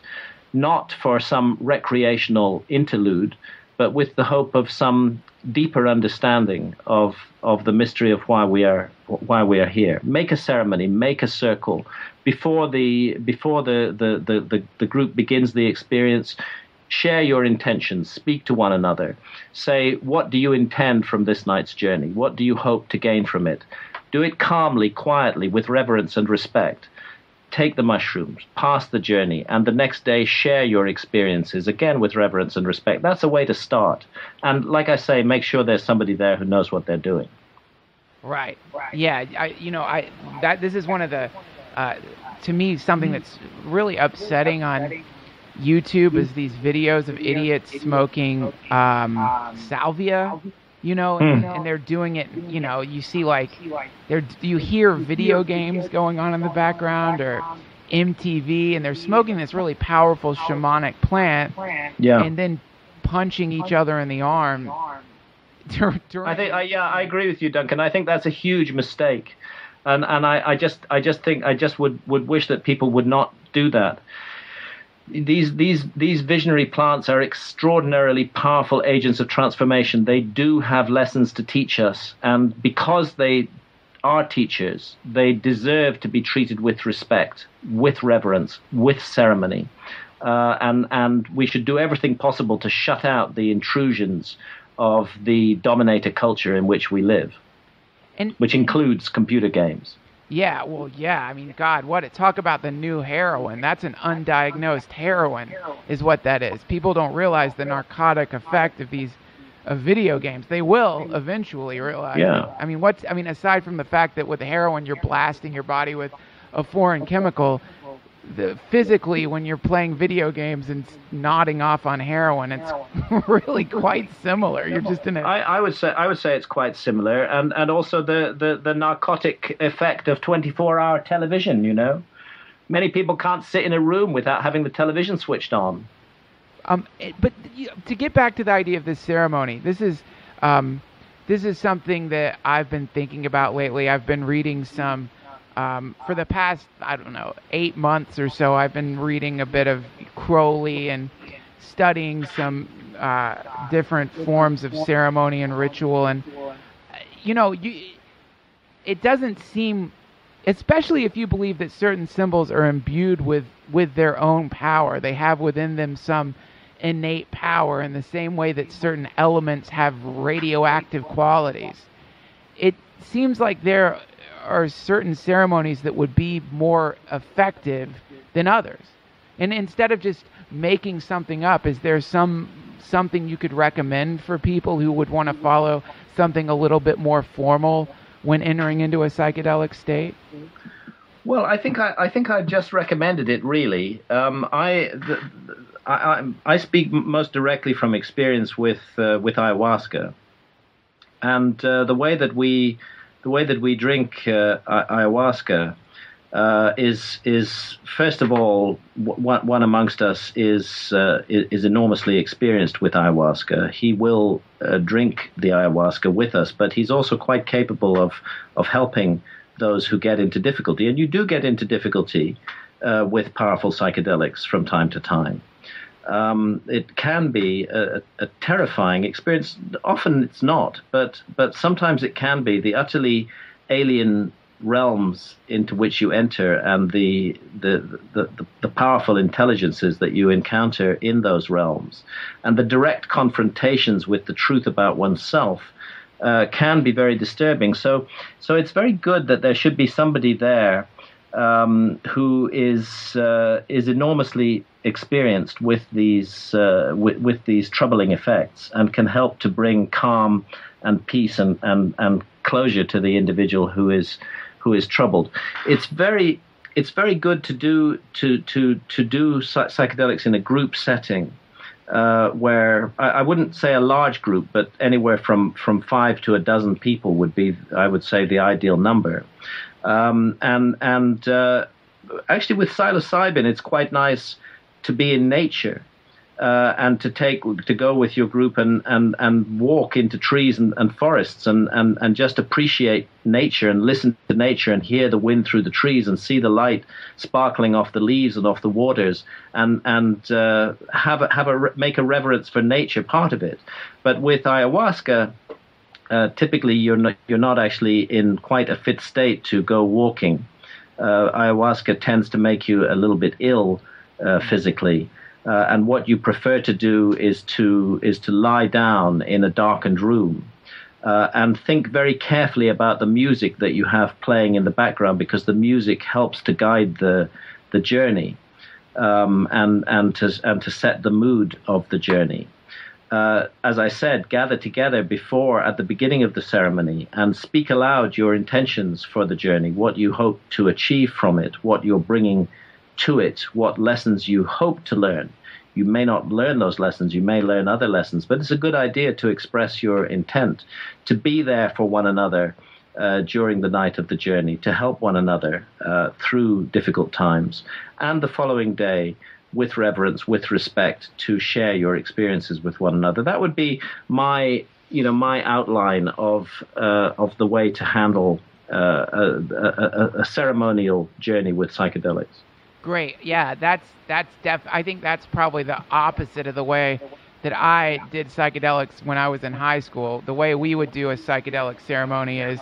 not for some recreational interlude, but with the hope of some deeper understanding of of the mystery of why we are why we are here. Make a ceremony, make a circle before the before the the, the, the, the group begins the experience. Share your intentions, speak to one another. Say, what do you intend from this night's journey? What do you hope to gain from it? Do it calmly, quietly, with reverence and respect take the mushrooms, pass the journey, and the next day share your experiences again with reverence and respect. That's a way to start. And like I say, make sure there's somebody there who knows what they're doing. Right. right. Yeah. I, you know, I that this is one of the, uh, to me, something that's really upsetting on YouTube is these videos of idiots smoking um, salvia you know, and, mm. and, they're doing it. You know, you see like they're you hear video games going on in the background or MTV, and they're smoking this really powerful shamanic plant, yeah, and then punching each other in the arm. [laughs] I think, I, yeah, I agree with you, Duncan. I think that's a huge mistake, and and I, I just I just think I just would would wish that people would not do that these these these visionary plants are extraordinarily powerful agents of transformation. They do have lessons to teach us, and because they are teachers, they deserve to be treated with respect, with reverence, with ceremony, uh, and and we should do everything possible to shut out the intrusions of the dominator culture in which we live, And which includes computer games. Yeah, well, yeah. I mean, God, what? It, talk about the new heroin. That's an undiagnosed heroin, is what that is. People don't realize the narcotic effect of these of video games. They will eventually realize. Yeah. I mean, what's? I mean, aside from the fact that with heroin you're blasting your body with a foreign chemical, the physically when you're playing video games and nodding off on heroin, it's [laughs] really quite similar. You're just in a. I, I would say I would say it's quite similar, and and also the the, the narcotic effect of 24 hour television. You know, many people can't sit in a room without having the television switched on. Um, it, but to get back to the idea of this ceremony, this is um, this is something that I've been thinking about lately. I've been reading some um, for the past I don't know eight months or so. I've been reading a bit of Crowley and studying some uh, different forms of ceremony and ritual, and you know, you it doesn't seem especially if you believe that certain symbols are imbued with with their own power they have within them some innate power in the same way that certain elements have radioactive qualities it seems like there are certain ceremonies that would be more effective than others and instead of just making something up is there some something you could recommend for people who would want to follow something a little bit more formal when entering into a psychedelic state? Well, I think I, I think I just recommended it. Really, um, I, the, I, I I speak most directly from experience with uh, with ayahuasca, and uh, the way that we the way that we drink uh, ayahuasca uh, is is first of all one, one amongst us is, uh, is, is enormously experienced with ayahuasca. He will uh, drink the ayahuasca with us, but he's also quite capable of of helping those who get into difficulty, and you do get into difficulty uh, with powerful psychedelics from time to time. Um, it can be a, a, terrifying experience. Often it's not, but but sometimes it can be. The utterly alien realms into which you enter and the, the the, the, the powerful intelligences that you encounter in those realms and the direct confrontations with the truth about oneself uh, can be very disturbing. So so it's very good that there should be somebody there um, who is uh, is enormously experienced with these uh, with, with these troubling effects and can help to bring calm and peace and, and, and closure to the individual who is who is troubled. It's very it's very good to do to to to do psychedelics in a group setting. Uh, where I, I, wouldn't say a large group, but anywhere from, from five to a dozen people would be, I would say, the ideal number. Um, and and uh, actually, with psilocybin, it's quite nice to be in nature uh, and to take to go with your group and and and walk into trees and, and forests and, and and just appreciate nature and listen to nature and hear the wind through the trees and see the light sparkling off the leaves and off the waters and and uh, have a, have a make a reverence for nature part of it. But with ayahuasca. Uh, typically, you're not you're not actually in quite a fit state to go walking. Uh, ayahuasca tends to make you a little bit ill uh, physically, uh, and what you prefer to do is to is to lie down in a darkened room uh, and think very carefully about the music that you have playing in the background because the music helps to guide the the journey um, and and to and to set the mood of the journey. Uh, as I said, gather together before at the beginning of the ceremony and speak aloud your intentions for the journey, what you hope to achieve from it, what you're bringing to it what lessons you hope to learn. You may not learn those lessons, you may learn other lessons, but it's a good idea to express your intent, to be there for one another uh, during the night of the journey, to help one another uh, through difficult times, and the following day with reverence, with respect, to share your experiences with one another. That would be my, you know, my outline of uh, of the way to handle uh, a, a, a ceremonial journey with psychedelics. Great. Yeah, that's that's def. I think that's probably the opposite of the way that I did psychedelics when I was in high school. The way we would do a psychedelic ceremony is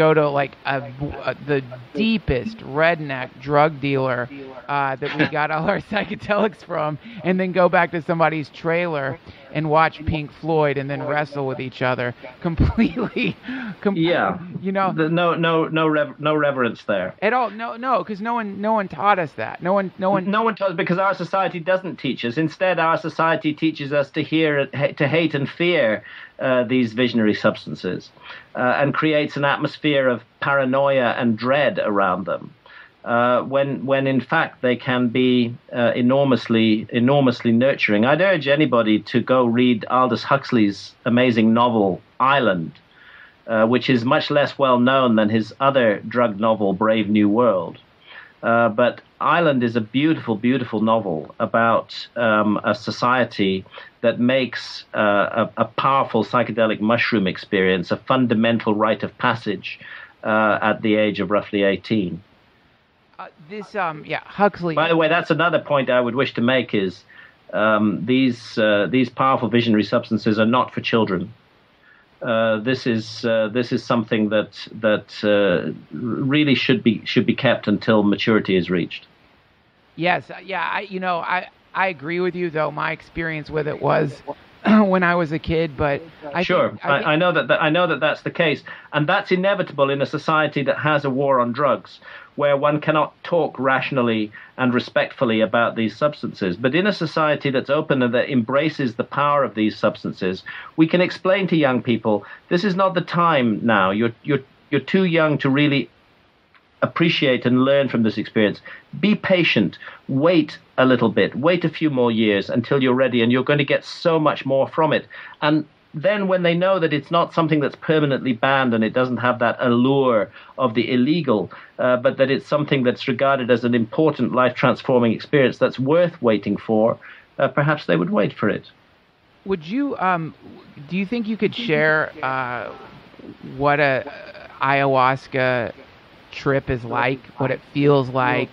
go to like a, a, the deepest redneck drug dealer uh, that we got all our [laughs] psychedelics from, and then go back to somebody's trailer and watch Pink Floyd and then wrestle with each other completely. [laughs] Com- yeah, you know, the, no, no, no, rev- no reverence there at all. No, no, because no one, no one taught us that. No one, no one, no one taught us because our society doesn't teach us. Instead, our society teaches us to hear, to hate and fear uh, these visionary substances, uh, and creates an atmosphere of paranoia and dread around them. Uh, when when in fact they can be uh, enormously enormously nurturing. I'd urge anybody to go read Aldous Huxley's amazing novel Island, uh, which is much less well known than his other drug novel Brave New World. But Island is a beautiful, beautiful novel about um, a society that makes uh, a, a, powerful psychedelic mushroom experience a fundamental rite of passage at the age of roughly 18. Uh, this, um, yeah, Huxley. By the way, that's another point I would wish to make is um, these uh, these powerful visionary substances are not for children. Uh, this is uh, this is something that that uh, really should be should be kept until maturity is reached. Yes, yeah, I, you know, I I agree with you though. My experience with it was [clears throat] when I was a kid, but I sure, think, I, think, I, know that, that I know that that's the case, and that's inevitable in a society that has a war on drugs, where one cannot talk rationally and respectfully about these substances. But in a society that's open and that embraces the power of these substances, we can explain to young people this is not the time now. You're you're you're too young to really appreciate and learn from this experience. Be patient. Wait a little bit. Wait a few more years until you're ready, and you're going to get so much more from it. And then, when they know that it's not something that's permanently banned and it doesn't have that allure of the illegal, uh, but that it's something that's regarded as an important life transforming experience that's worth waiting for, uh, perhaps they would wait for it. Would you, um, do you think you could share uh, what a ayahuasca trip is like, what it feels like,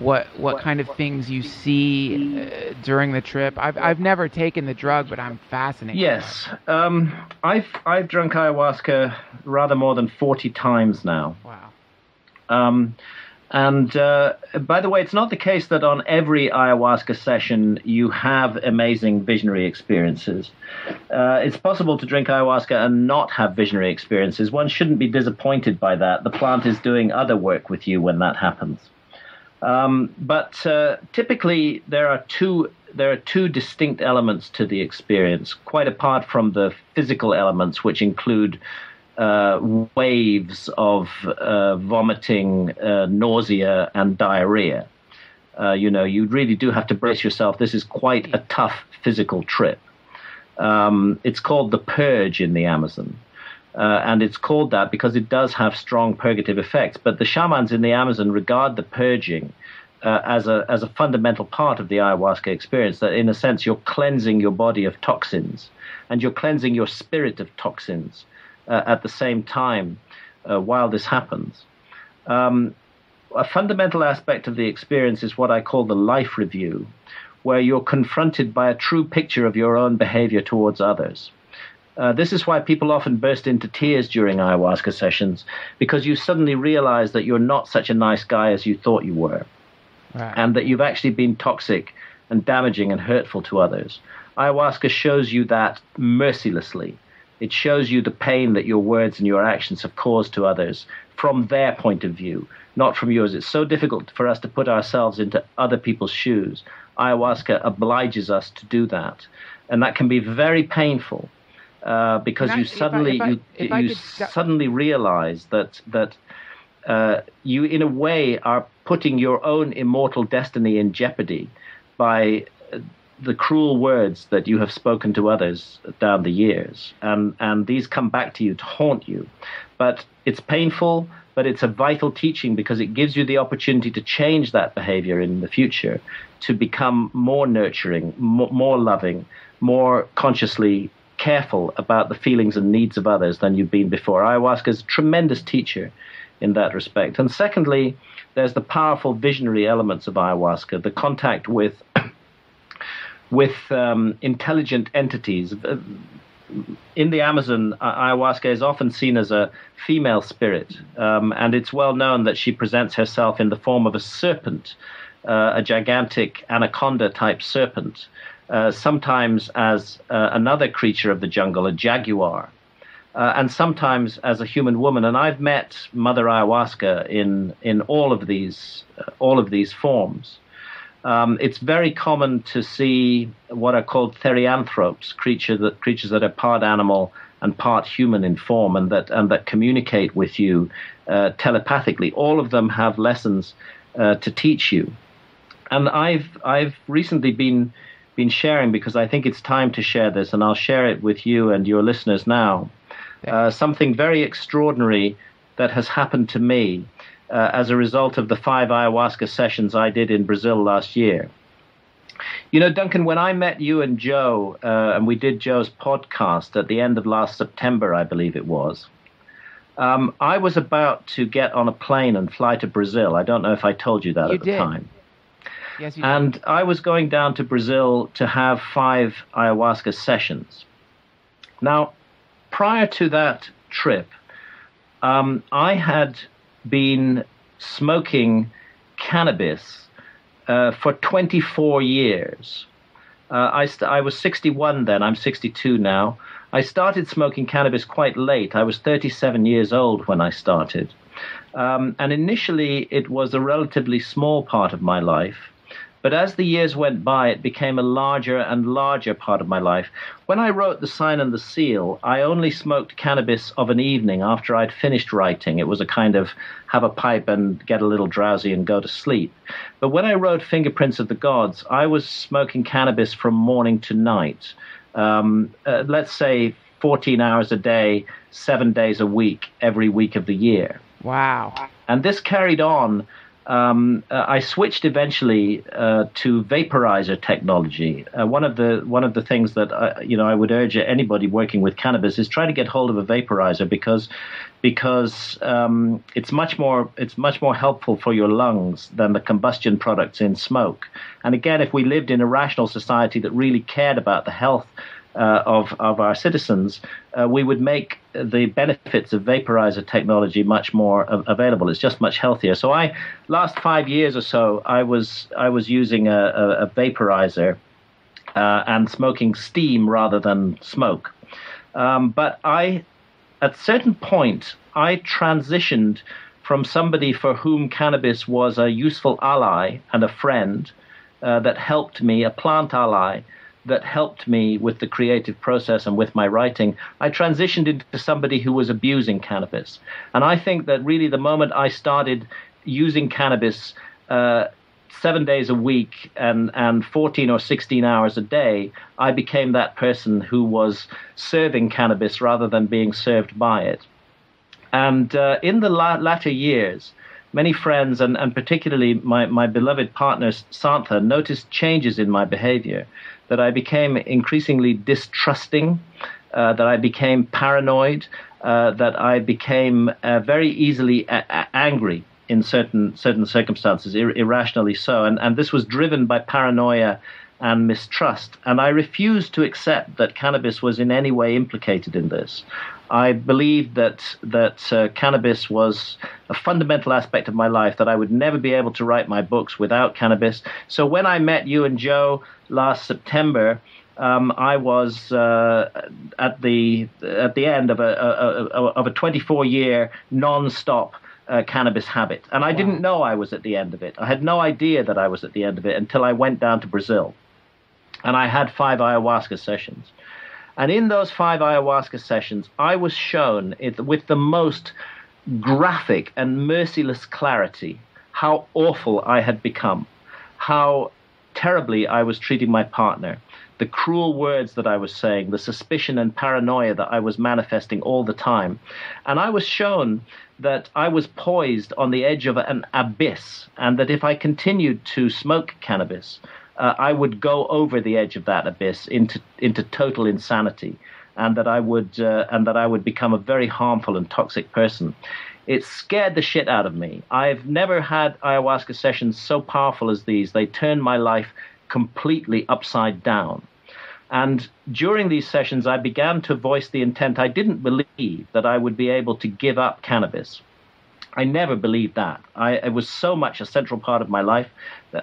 what what kind of things you see uh, during the trip. I've I've never taken the drug, but I'm fascinated. Yes, um, I've I've drunk ayahuasca rather more than forty times now. Wow. Um, and uh, by the way, it's not the case that on every ayahuasca session you have amazing visionary experiences. Uh, it's possible to drink ayahuasca and not have visionary experiences. One shouldn't be disappointed by that. The plant is doing other work with you when that happens. Um, but uh, typically, there are two there are two distinct elements to the experience, quite apart from the physical elements, which include uh, waves of uh, vomiting, uh, nausea, and diarrhea. Uh, you know, you really do have to brace yourself. This is quite a tough physical trip. Um, it's called the purge in the Amazon. Uh, and it's called that because it does have strong purgative effects. But the shamans in the Amazon regard the purging uh, as a as a fundamental part of the ayahuasca experience. That in a sense you're cleansing your body of toxins, and you're cleansing your spirit of toxins uh, at the same time uh, while this happens. Um, a fundamental aspect of the experience is what I call the life review, where you're confronted by a true picture of your own behavior towards others. Uh, this is why people often burst into tears during ayahuasca sessions because you suddenly realize that you're not such a nice guy as you thought you were, right. and that you've actually been toxic and damaging and hurtful to others. Ayahuasca shows you that mercilessly. It shows you the pain that your words and your actions have caused to others from their point of view, not from yours. It's so difficult for us to put ourselves into other people's shoes. Ayahuasca obliges us to do that, and that can be very painful uh, because I, you suddenly I, you, you suddenly realize that that uh, you in a way are putting your own immortal destiny in jeopardy by uh, the cruel words that you have spoken to others down the years, and and these come back to you to haunt you. But it's painful, but it's a vital teaching because it gives you the opportunity to change that behavior in the future, to become more nurturing, more, more loving, more consciously careful about the feelings and needs of others than you've been before. Ayahuasca is a tremendous teacher in that respect. And secondly, there's the powerful visionary elements of ayahuasca, the contact with [coughs] with um, intelligent entities. In the Amazon, ayahuasca is often seen as a female spirit, um, and it's well known that she presents herself in the form of a serpent, uh, a gigantic anaconda type serpent, uh, sometimes as uh, another creature of the jungle, a jaguar, uh, and sometimes as a human woman. And I've met Mother Ayahuasca in in all of these uh, all of these forms. Um, it's very common to see what are called therianthropes, creature that, creatures that are part animal and part human in form, and that and that communicate with you uh, telepathically. All of them have lessons to teach you, and I've I've recently been been sharing because I think it's time to share this, and I'll share it with you and your listeners now. Uh, something very extraordinary that has happened to me uh, as a result of the five ayahuasca sessions I did in Brazil last year. You know, Duncan, when I met you and Joe, uh, and we did Joe's podcast at the end of last September, I believe it was, um, I was about to get on a plane and fly to Brazil. I don't know if I told you that you at the did. time. Yes, And. I was going down to Brazil to have five ayahuasca sessions. Now, prior to that trip, um, I had been smoking cannabis uh, for 24 years. Uh, I, st- I was 61 then, I'm 62 now. I started smoking cannabis quite late. I was 37 years old when I started. Um, and initially, it was a relatively small part of my life. But as the years went by, it became a larger and larger part of my life. When I wrote The Sign and the Seal, I only smoked cannabis of an evening after I'd finished writing. It was a kind of have a pipe and get a little drowsy and go to sleep. But when I wrote Fingerprints of the Gods, I was smoking cannabis from morning to night. Um, uh, let's say 14 hours a day, seven days a week, every week of the year Wow. and this carried on. Um, uh, I switched eventually uh, to vaporizer technology. Uh, one of the one of the things that I, you know I would urge anybody working with cannabis is try to get hold of a vaporizer because because um, it's much more it's much more helpful for your lungs than the combustion products in smoke. And again, if we lived in a rational society that really cared about the health uh, of of our citizens, uh, we would make the benefits of vaporizer technology much more a- available. It's just much healthier. So I last five years or so, I was I was using a, a, a vaporizer uh, and smoking steam rather than smoke. Um, but I, at certain point, I transitioned from somebody for whom cannabis was a useful ally and a friend uh, that helped me, a plant ally that helped me with the creative process and with my writing, I transitioned into somebody who was abusing cannabis. And I think that really the moment I started using cannabis uh, seven days a week and, and 14 or 16 hours a day, I became that person who was serving cannabis rather than being served by it. And uh, in the la- latter years, many friends, and, and particularly my, my beloved partner, Santha, noticed changes in my behavior, that I became increasingly distrusting, uh, that I became paranoid, uh, that I became uh, very easily a- a- angry in certain certain circumstances, ir- irrationally so. And, and this was driven by paranoia and mistrust. And I refused to accept that cannabis was in any way implicated in this. I believed that that uh, cannabis was a fundamental aspect of my life. That I would never be able to write my books without cannabis. So when I met you and Joe last September, um, I was uh, at the at the end of a, a, a of a 24 year non-stop uh, cannabis habit, and I didn't know I was at the end of it. I had no idea that I was at the end of it until I went down to Brazil, and I had five ayahuasca sessions. And in those five ayahuasca sessions, I was shown it, with the most graphic and merciless clarity how awful I had become, how terribly I was treating my partner, the cruel words that I was saying, the suspicion and paranoia that I was manifesting all the time. And I was shown that I was poised on the edge of an abyss, and that if I continued to smoke cannabis, uh, I would go over the edge of that abyss into into total insanity. and that I would uh, and that I would become a very harmful and toxic person. It scared the shit out of me. I've never had ayahuasca sessions so powerful as these. They turned my life completely upside down. And during these sessions, I began to voice the intent. I didn't believe that I would be able to give up cannabis. I never believed that. I, it was so much a central part of my life.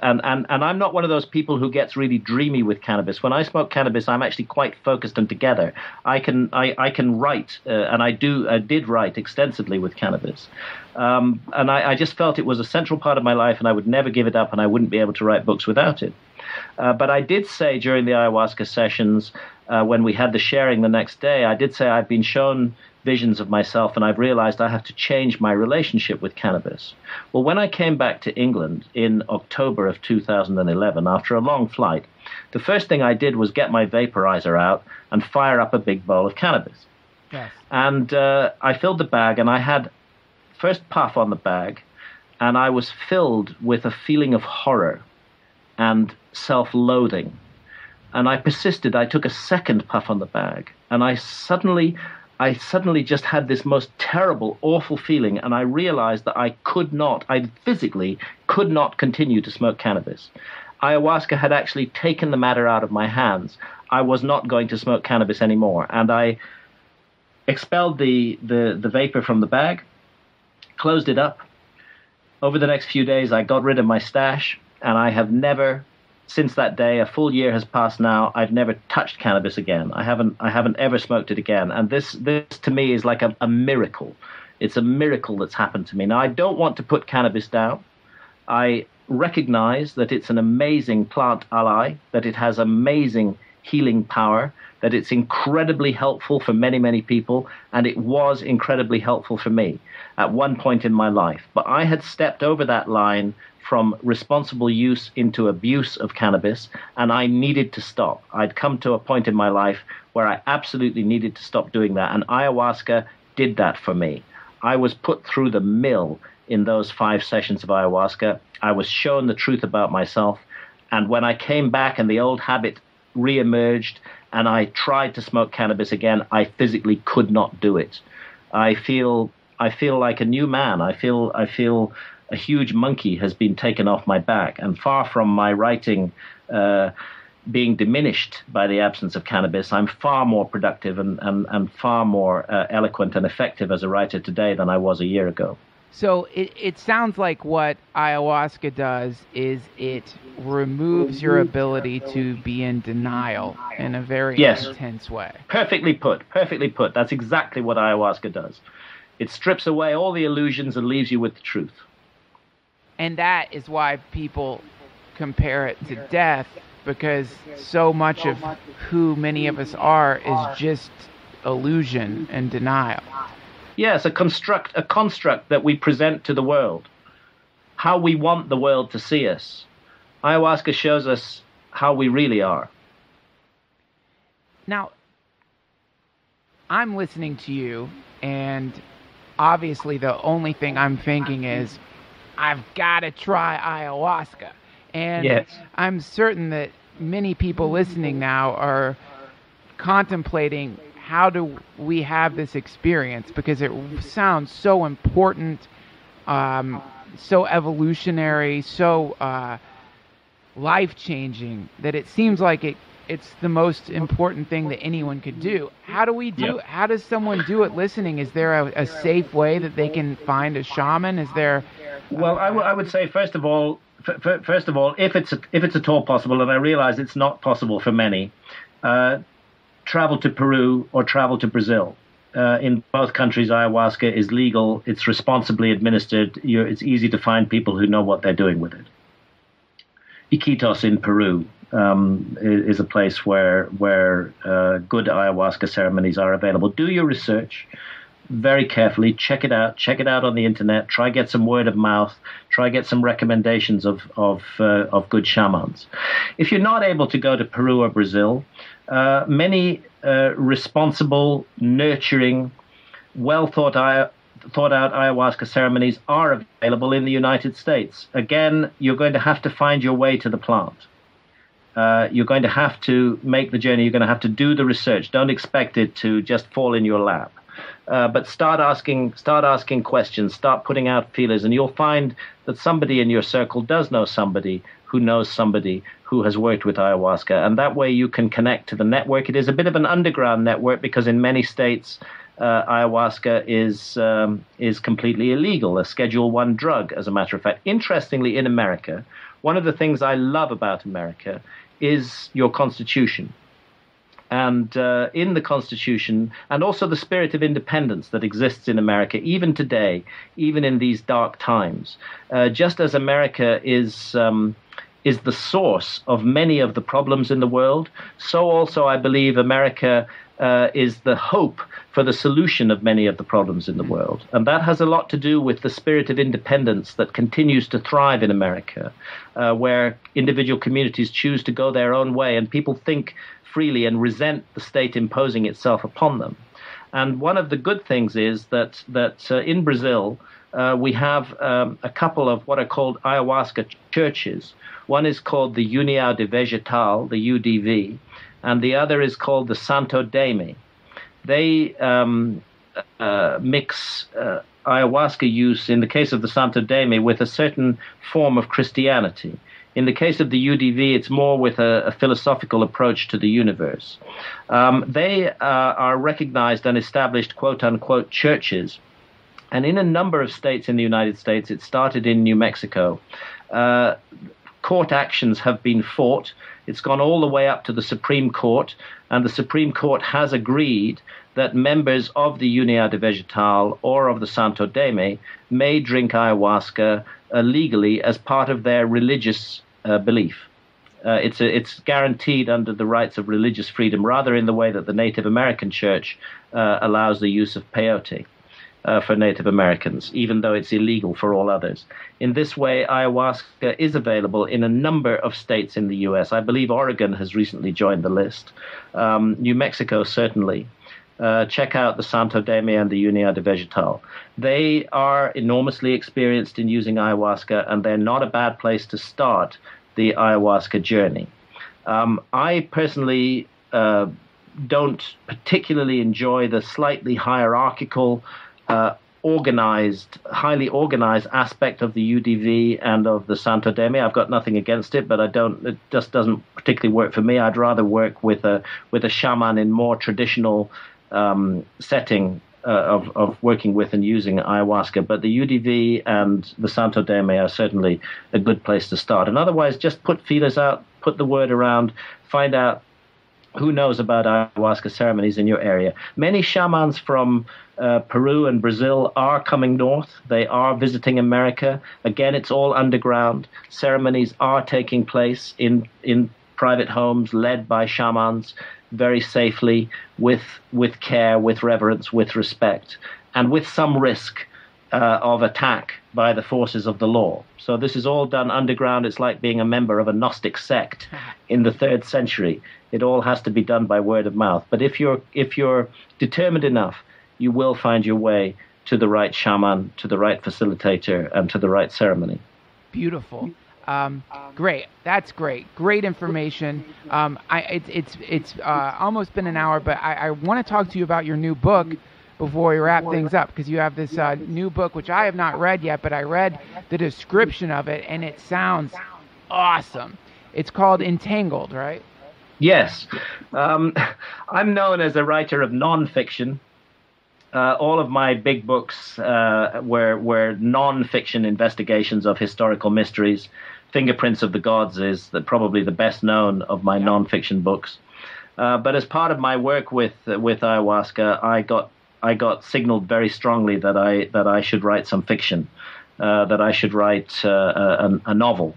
And, and, and I'm not one of those people who gets really dreamy with cannabis. When I smoke cannabis, I'm actually quite focused and together. I can, I, I can write, uh, and I, do, I did write extensively with cannabis. Um, and I, I just felt it was a central part of my life, and I would never give it up, and I wouldn't be able to write books without it. Uh, but I did say during the ayahuasca sessions, uh, when we had the sharing the next day, I did say I've been shown visions of myself and I've realized I have to change my relationship with cannabis. Well, when I came back to England in October of 2011, after a long flight, the first thing I did was get my vaporizer out and fire up a big bowl of cannabis. Yes. And uh, I filled the bag and I had first puff on the bag and I was filled with a feeling of horror and self loathing. And I persisted. I took a second puff on the bag and I suddenly I suddenly just had this most terrible, awful feeling, and I realized that I could not, I physically could not continue to smoke cannabis. Ayahuasca had actually taken the matter out of my hands. I was not going to smoke cannabis anymore, and I expelled the, the, the vapor from the bag, closed it up. Over the next few days, I got rid of my stash, and I have never since that day, a full year has passed now. I've never touched cannabis again. I haven't. I haven't ever smoked it again. And this, this to me, is like a, a miracle. It's a miracle that's happened to me. Now, I don't want to put cannabis down. I recognize that it's an amazing plant ally, that it has amazing healing power, that it's incredibly helpful for many, many people, and it was incredibly helpful for me at one point in my life. But I had stepped over that line from responsible use into abuse of cannabis, and I needed to stop. I'd come to a point in my life where I absolutely needed to stop doing that, and ayahuasca did that for me. I was put through the mill in those five sessions of ayahuasca. I was shown the truth about myself, and when I came back and the old habit reemerged and I tried to smoke cannabis again, I physically could not do it. I feel I feel like a new man. I feel I feel a huge monkey has been taken off my back, and far from my writing uh, being diminished by the absence of cannabis, I'm far more productive and, and, and far more uh, eloquent and effective as a writer today than I was a year ago. So it, it sounds like what ayahuasca does is it removes your ability to be in denial in a very yes. intense way. Perfectly put. Perfectly put. That's exactly what ayahuasca does. It strips away all the illusions and leaves you with the truth. And that is why people compare it to death because so much of who many of us are is just illusion and denial. Yes, a construct a construct that we present to the world. How we want the world to see us. Ayahuasca shows us how we really are. Now, I'm listening to you, and obviously, the only thing I'm thinking is, I've got to try ayahuasca. And yes. I'm certain that many people listening now are contemplating how do we have this experience because it sounds so important, um, so evolutionary, so uh, life changing that it seems like it it's the most important thing that anyone could do. How do we do? Yep. How does someone do it? Listening? Is there a, a, safe way that they can find a shaman? Is there? Well, I, w- I would say first of all, f- first of all, if it's a, if it's at all possible, and I realize it's not possible for many, uh, travel to Peru or travel to Brazil. Uh, in both countries, ayahuasca is legal. It's responsibly administered. You're, it's easy to find people who know what they're doing with it. Iquitos in Peru um, is a place where where uh, good ayahuasca ceremonies are available. Do your research very carefully. Check it out. Check it out on the internet. Try get some word of mouth. Try get some recommendations of of uh, of good shamans. If you're not able to go to Peru or Brazil, uh, many uh, responsible, nurturing, well thought out thought out ayahuasca ceremonies are available in the United States. Again, you're going to have to find your way to the plant. Uh, you're going to have to make the journey. You're going to have to do the research. Don't expect it to just fall in your lap. Uh, but start asking, start asking questions. Start putting out feelers, and you'll find that somebody in your circle does know somebody who knows somebody who has worked with ayahuasca, and that way you can connect to the network. It is a bit of an underground network because in many states. Uh, ayahuasca is um, is completely illegal, a Schedule One drug, as a matter of fact. Interestingly, in America, one of the things I love about America is your constitution. And uh, in the Constitution, and also the spirit of independence that exists in America, even today, even in these dark times, uh, just as America is um, is the source of many of the problems in the world, so also I believe America uh, is the hope for the solution of many of the problems in the world. And that has a lot to do with the spirit of independence that continues to thrive in America, uh, where individual communities choose to go their own way and people think freely and resent the state imposing itself upon them. And one of the good things is that, that uh, in Brazil, uh, we have um, a couple of what are called ayahuasca churches. One is called the União de Vegetal, the UDV, and the other is called the Santo Daime. They um, uh, mix uh, ayahuasca use, in the case of the Santo Daime, with a certain form of Christianity. In the case of the UDV, it's more with a, a philosophical approach to the universe. Um, they uh, are recognized and established, quote unquote, churches. And in a number of states in the United States, it started in New Mexico. Uh, court actions have been fought it's gone all the way up to the Supreme Court, and the Supreme Court has agreed that members of the União de Vegetal or of the Santo Daime may drink ayahuasca uh, legally as part of their religious uh, belief. Uh, it's, a, it's guaranteed under the rights of religious freedom, rather in the way that the Native American Church uh, allows the use of peyote uh, for Native Americans, even though it's illegal for all others. In this way, ayahuasca is available in a number of states in the U.S. I believe Oregon has recently joined the list. Um, New Mexico, certainly. Uh, check out the Santo Daime and the União de Vegetal. They are enormously experienced in using ayahuasca, and they're not a bad place to start the ayahuasca journey. Um, I personally uh, don't particularly enjoy the slightly hierarchical uh, organized, highly organized aspect of the UDV and of the Santo Daime. I've got nothing against it, but I don't. It just doesn't particularly work for me. I'd rather work with a with a shaman in more traditional um, setting of, of working with and using ayahuasca. But the UDV and the Santo Daime are certainly a good place to start. And otherwise, just put feelers out, put the word around, find out who knows about ayahuasca ceremonies in your area. Many shamans from uh, Peru and Brazil are coming north. They are visiting America. Again, it's all underground. Ceremonies are taking place in in private homes led by shamans very safely with with care, with reverence, with respect, and with some risk uh, of attack by the forces of the law. So this is all done underground. It's like being a member of a Gnostic sect in the third century. It all has to be done by word of mouth. But if you're if you're determined enough you will find your way to the right shaman, to the right facilitator, and to the right ceremony. Beautiful. Um, great. That's great. Great information. Um, I, it, it's it's uh, almost been an hour, but I, I want to talk to you about your new book before we wrap things up because you have this uh, new book which I have not read yet, but I read the description of it and it sounds awesome. It's called Entangled, right? Yes. Um, [laughs] I'm known as a writer of nonfiction uh, all of my big books uh, were were non-fiction investigations of historical mysteries. Fingerprints of the Gods is the, probably the best known of my non-fiction books. Uh, but as part of my work with with ayahuasca, I got I got signaled very strongly that I that I should write some fiction, uh, that I should write uh, a, a, novel.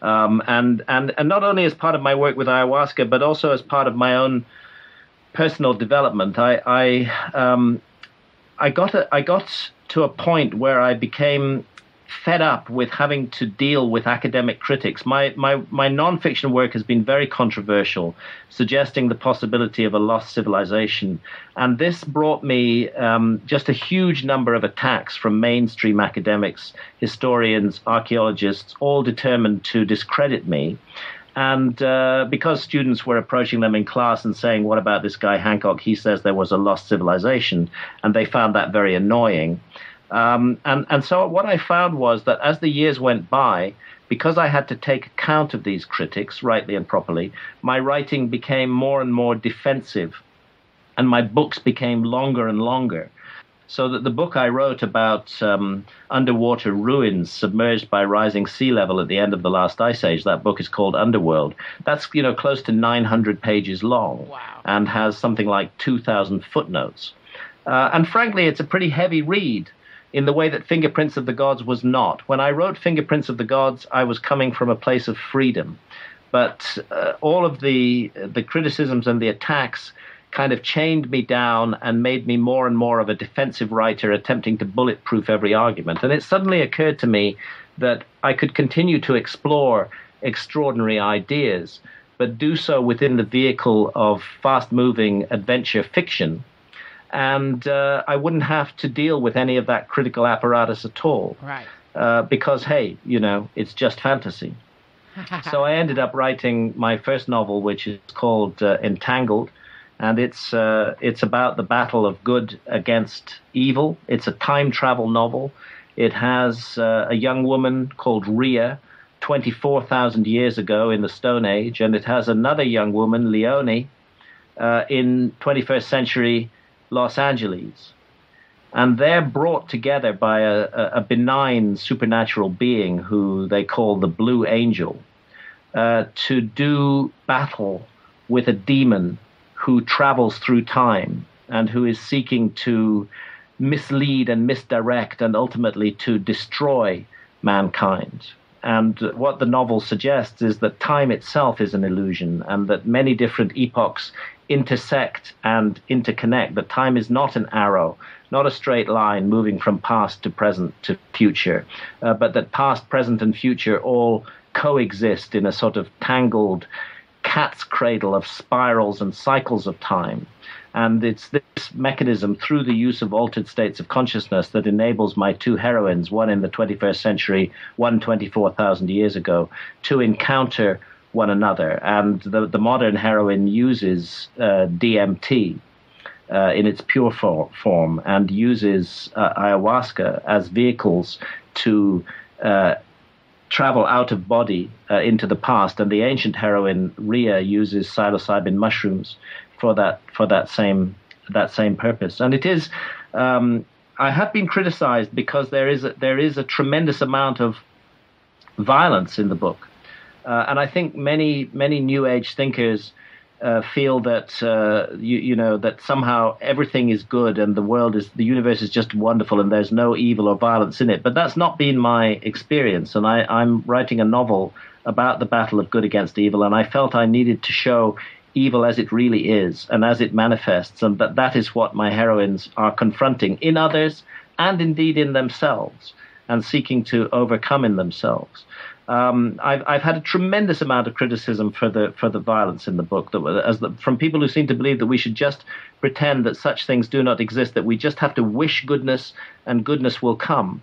Um, and and and not only as part of my work with ayahuasca, but also as part of my own personal development. I I um, I got a, I got to a point where I became fed up with having to deal with academic critics. My my my nonfiction work has been very controversial, suggesting the possibility of a lost civilization, and this brought me um, just a huge number of attacks from mainstream academics, historians, archaeologists, all determined to discredit me. and uh, because students were approaching them in class and saying, What about this guy Hancock? He says there was a lost civilization. And they found that very annoying. Um, and, and so what I found was that as the years went by, because I had to take account of these critics, rightly and properly, my writing became more and more defensive, and my books became longer and longer. So that the book I wrote about um, underwater ruins submerged by rising sea level at the end of the last ice age, that book is called Underworld. That's you know close to 900 pages long Wow. and has something like 2,000 footnotes. Uh, and frankly, it's a pretty heavy read in the way that Fingerprints of the Gods was not. When I wrote Fingerprints of the Gods, I was coming from a place of freedom. But uh, all of the the criticisms and the attacks kind of chained me down and made me more and more of a defensive writer attempting to bulletproof every argument. And it suddenly occurred to me that I could continue to explore extraordinary ideas, but do so within the vehicle of fast moving adventure fiction. And uh, I wouldn't have to deal with any of that critical apparatus at all. Right. Uh, because, hey, you know, it's just fantasy. [laughs] so I ended up writing my first novel, which is called uh, Entangled, and it's uh, it's about the battle of good against evil. It's a time travel novel. It has uh, a young woman called Ria, 24,000 years ago in the Stone Age, and it has another young woman, Leoni, uh, in 21st century Los Angeles. And they're brought together by a, a benign supernatural being who they call the Blue Angel uh, to do battle with a demon who travels through time and who is seeking to mislead and misdirect and ultimately to destroy mankind. And what the novel suggests is that time itself is an illusion and that many different epochs intersect and interconnect, that time is not an arrow, not a straight line moving from past to present to future, uh, but that past, present, and future all coexist in a sort of tangled cat's cradle of spirals and cycles of time. And it's this mechanism through the use of altered states of consciousness that enables my two heroines, one in the 21st century, one 24,000 years ago, to encounter one another. And the, the modern heroine uses uh, DMT. Uh, in its pure for- form, and uses uh, ayahuasca as vehicles to uh, travel out of body uh, into the past, and the ancient heroine Ria uses psilocybin mushrooms for that for that same that same purpose. And it is, um, I have been criticized because there is a, there is a tremendous amount of violence in the book, uh, and I think many many New Age thinkers. Uh, feel that uh, you, you know that somehow everything is good and the world is the universe is just wonderful and there's no evil or violence in it. But that's not been my experience, and I, I'm writing a novel about the battle of good against evil, and I felt I needed to show evil as it really is and as it manifests, and that that is what my heroines are confronting in others and indeed in themselves, and seeking to overcome in themselves. Um, I've, I've had a tremendous amount of criticism for the for the violence in the book, that as the, from people who seem to believe that we should just pretend that such things do not exist, that we just have to wish goodness and goodness will come.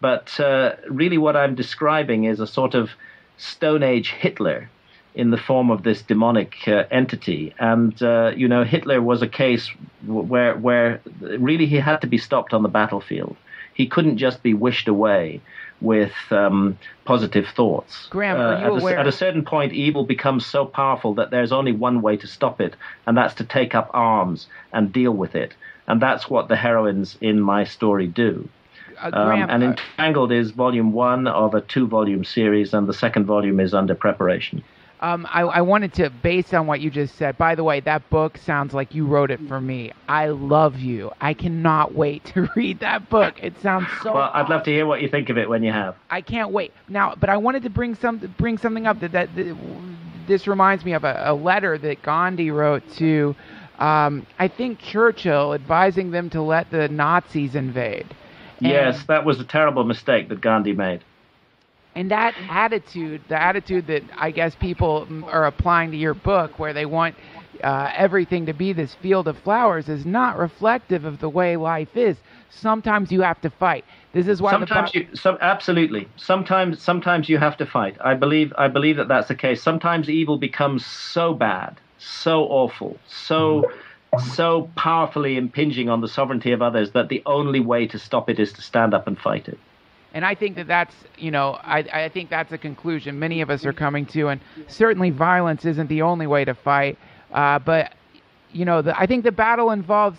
But uh, really, what I'm describing is a sort of Stone Age Hitler in the form of this demonic uh, entity. And uh, you know, Hitler was a case where where really he had to be stopped on the battlefield. He couldn't just be wished away with um, positive thoughts. Graham, are you at, a, at a certain point, evil becomes so powerful that there's only one way to stop it, and that's to take up arms and deal with it. And that's what the heroines in my story do. Uh, Um, Graham, and uh, Entangled is volume one of a two volume series, and the second volume is under preparation. Um, I, I wanted to, based on what you just said. By the way, that book sounds like you wrote it for me. I love you. I cannot wait to [laughs] read that book. It sounds so. Well, I'd love to hear what you think of it when you have. I can't wait now. But I wanted to bring some bring something up that that, that this reminds me of a, a letter that Gandhi wrote to, um, I think Churchill, advising them to let the Nazis invade. And- Yes, that was a terrible mistake that Gandhi made. And that attitude, the attitude that I guess people are applying to your book, where they want uh, everything to be this field of flowers is not reflective of the way life is. Sometimes you have to fight. This is why sometimes you some, absolutely sometimes sometimes you have to fight. I believe I believe that that's the case. Sometimes evil becomes so bad, so awful, so so powerfully impinging on the sovereignty of others that the only way to stop it is to stand up and fight it. And I think that that's, you know, I, I think that's a conclusion many of us are coming to. And certainly violence isn't the only way to fight. Uh, but, you know, the, I think the battle involves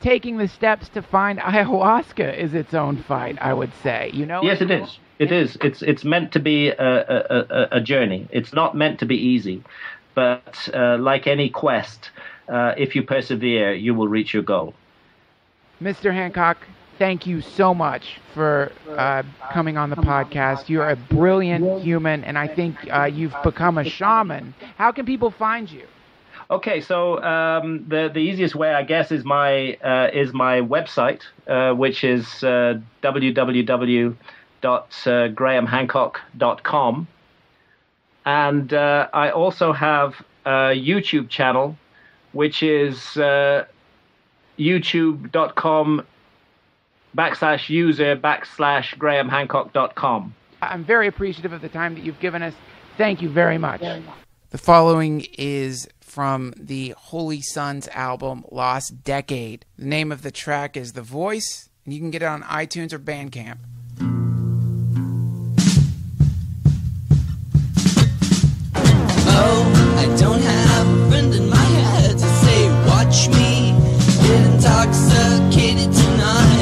taking the steps to find ayahuasca is its own fight, I would say. You know? Yes, it is. It is. It's it's meant to be a, a, a, a journey. It's not meant to be easy, but uh, like any quest, uh, if you persevere, you will reach your goal. Mr. Hancock, thank you so much for uh, coming on the podcast. You're a brilliant human, and I think uh, you've become a shaman. How can people find you? Okay, so um, the the easiest way, I guess, is my uh, is my website, uh, which is uh, www.grahamhancock.com, and uh, I also have a YouTube channel, which is uh, youtube.com backslash user backslash grahamhancock.com. I'm very appreciative of the time that you've given us. Thank you very much. The following is from the Holy Sons album Lost Decade. The name of the track is The Voice, and you can get it on iTunes or Bandcamp. Oh, I don't have a friend in my head to say, watch me get intoxicated tonight.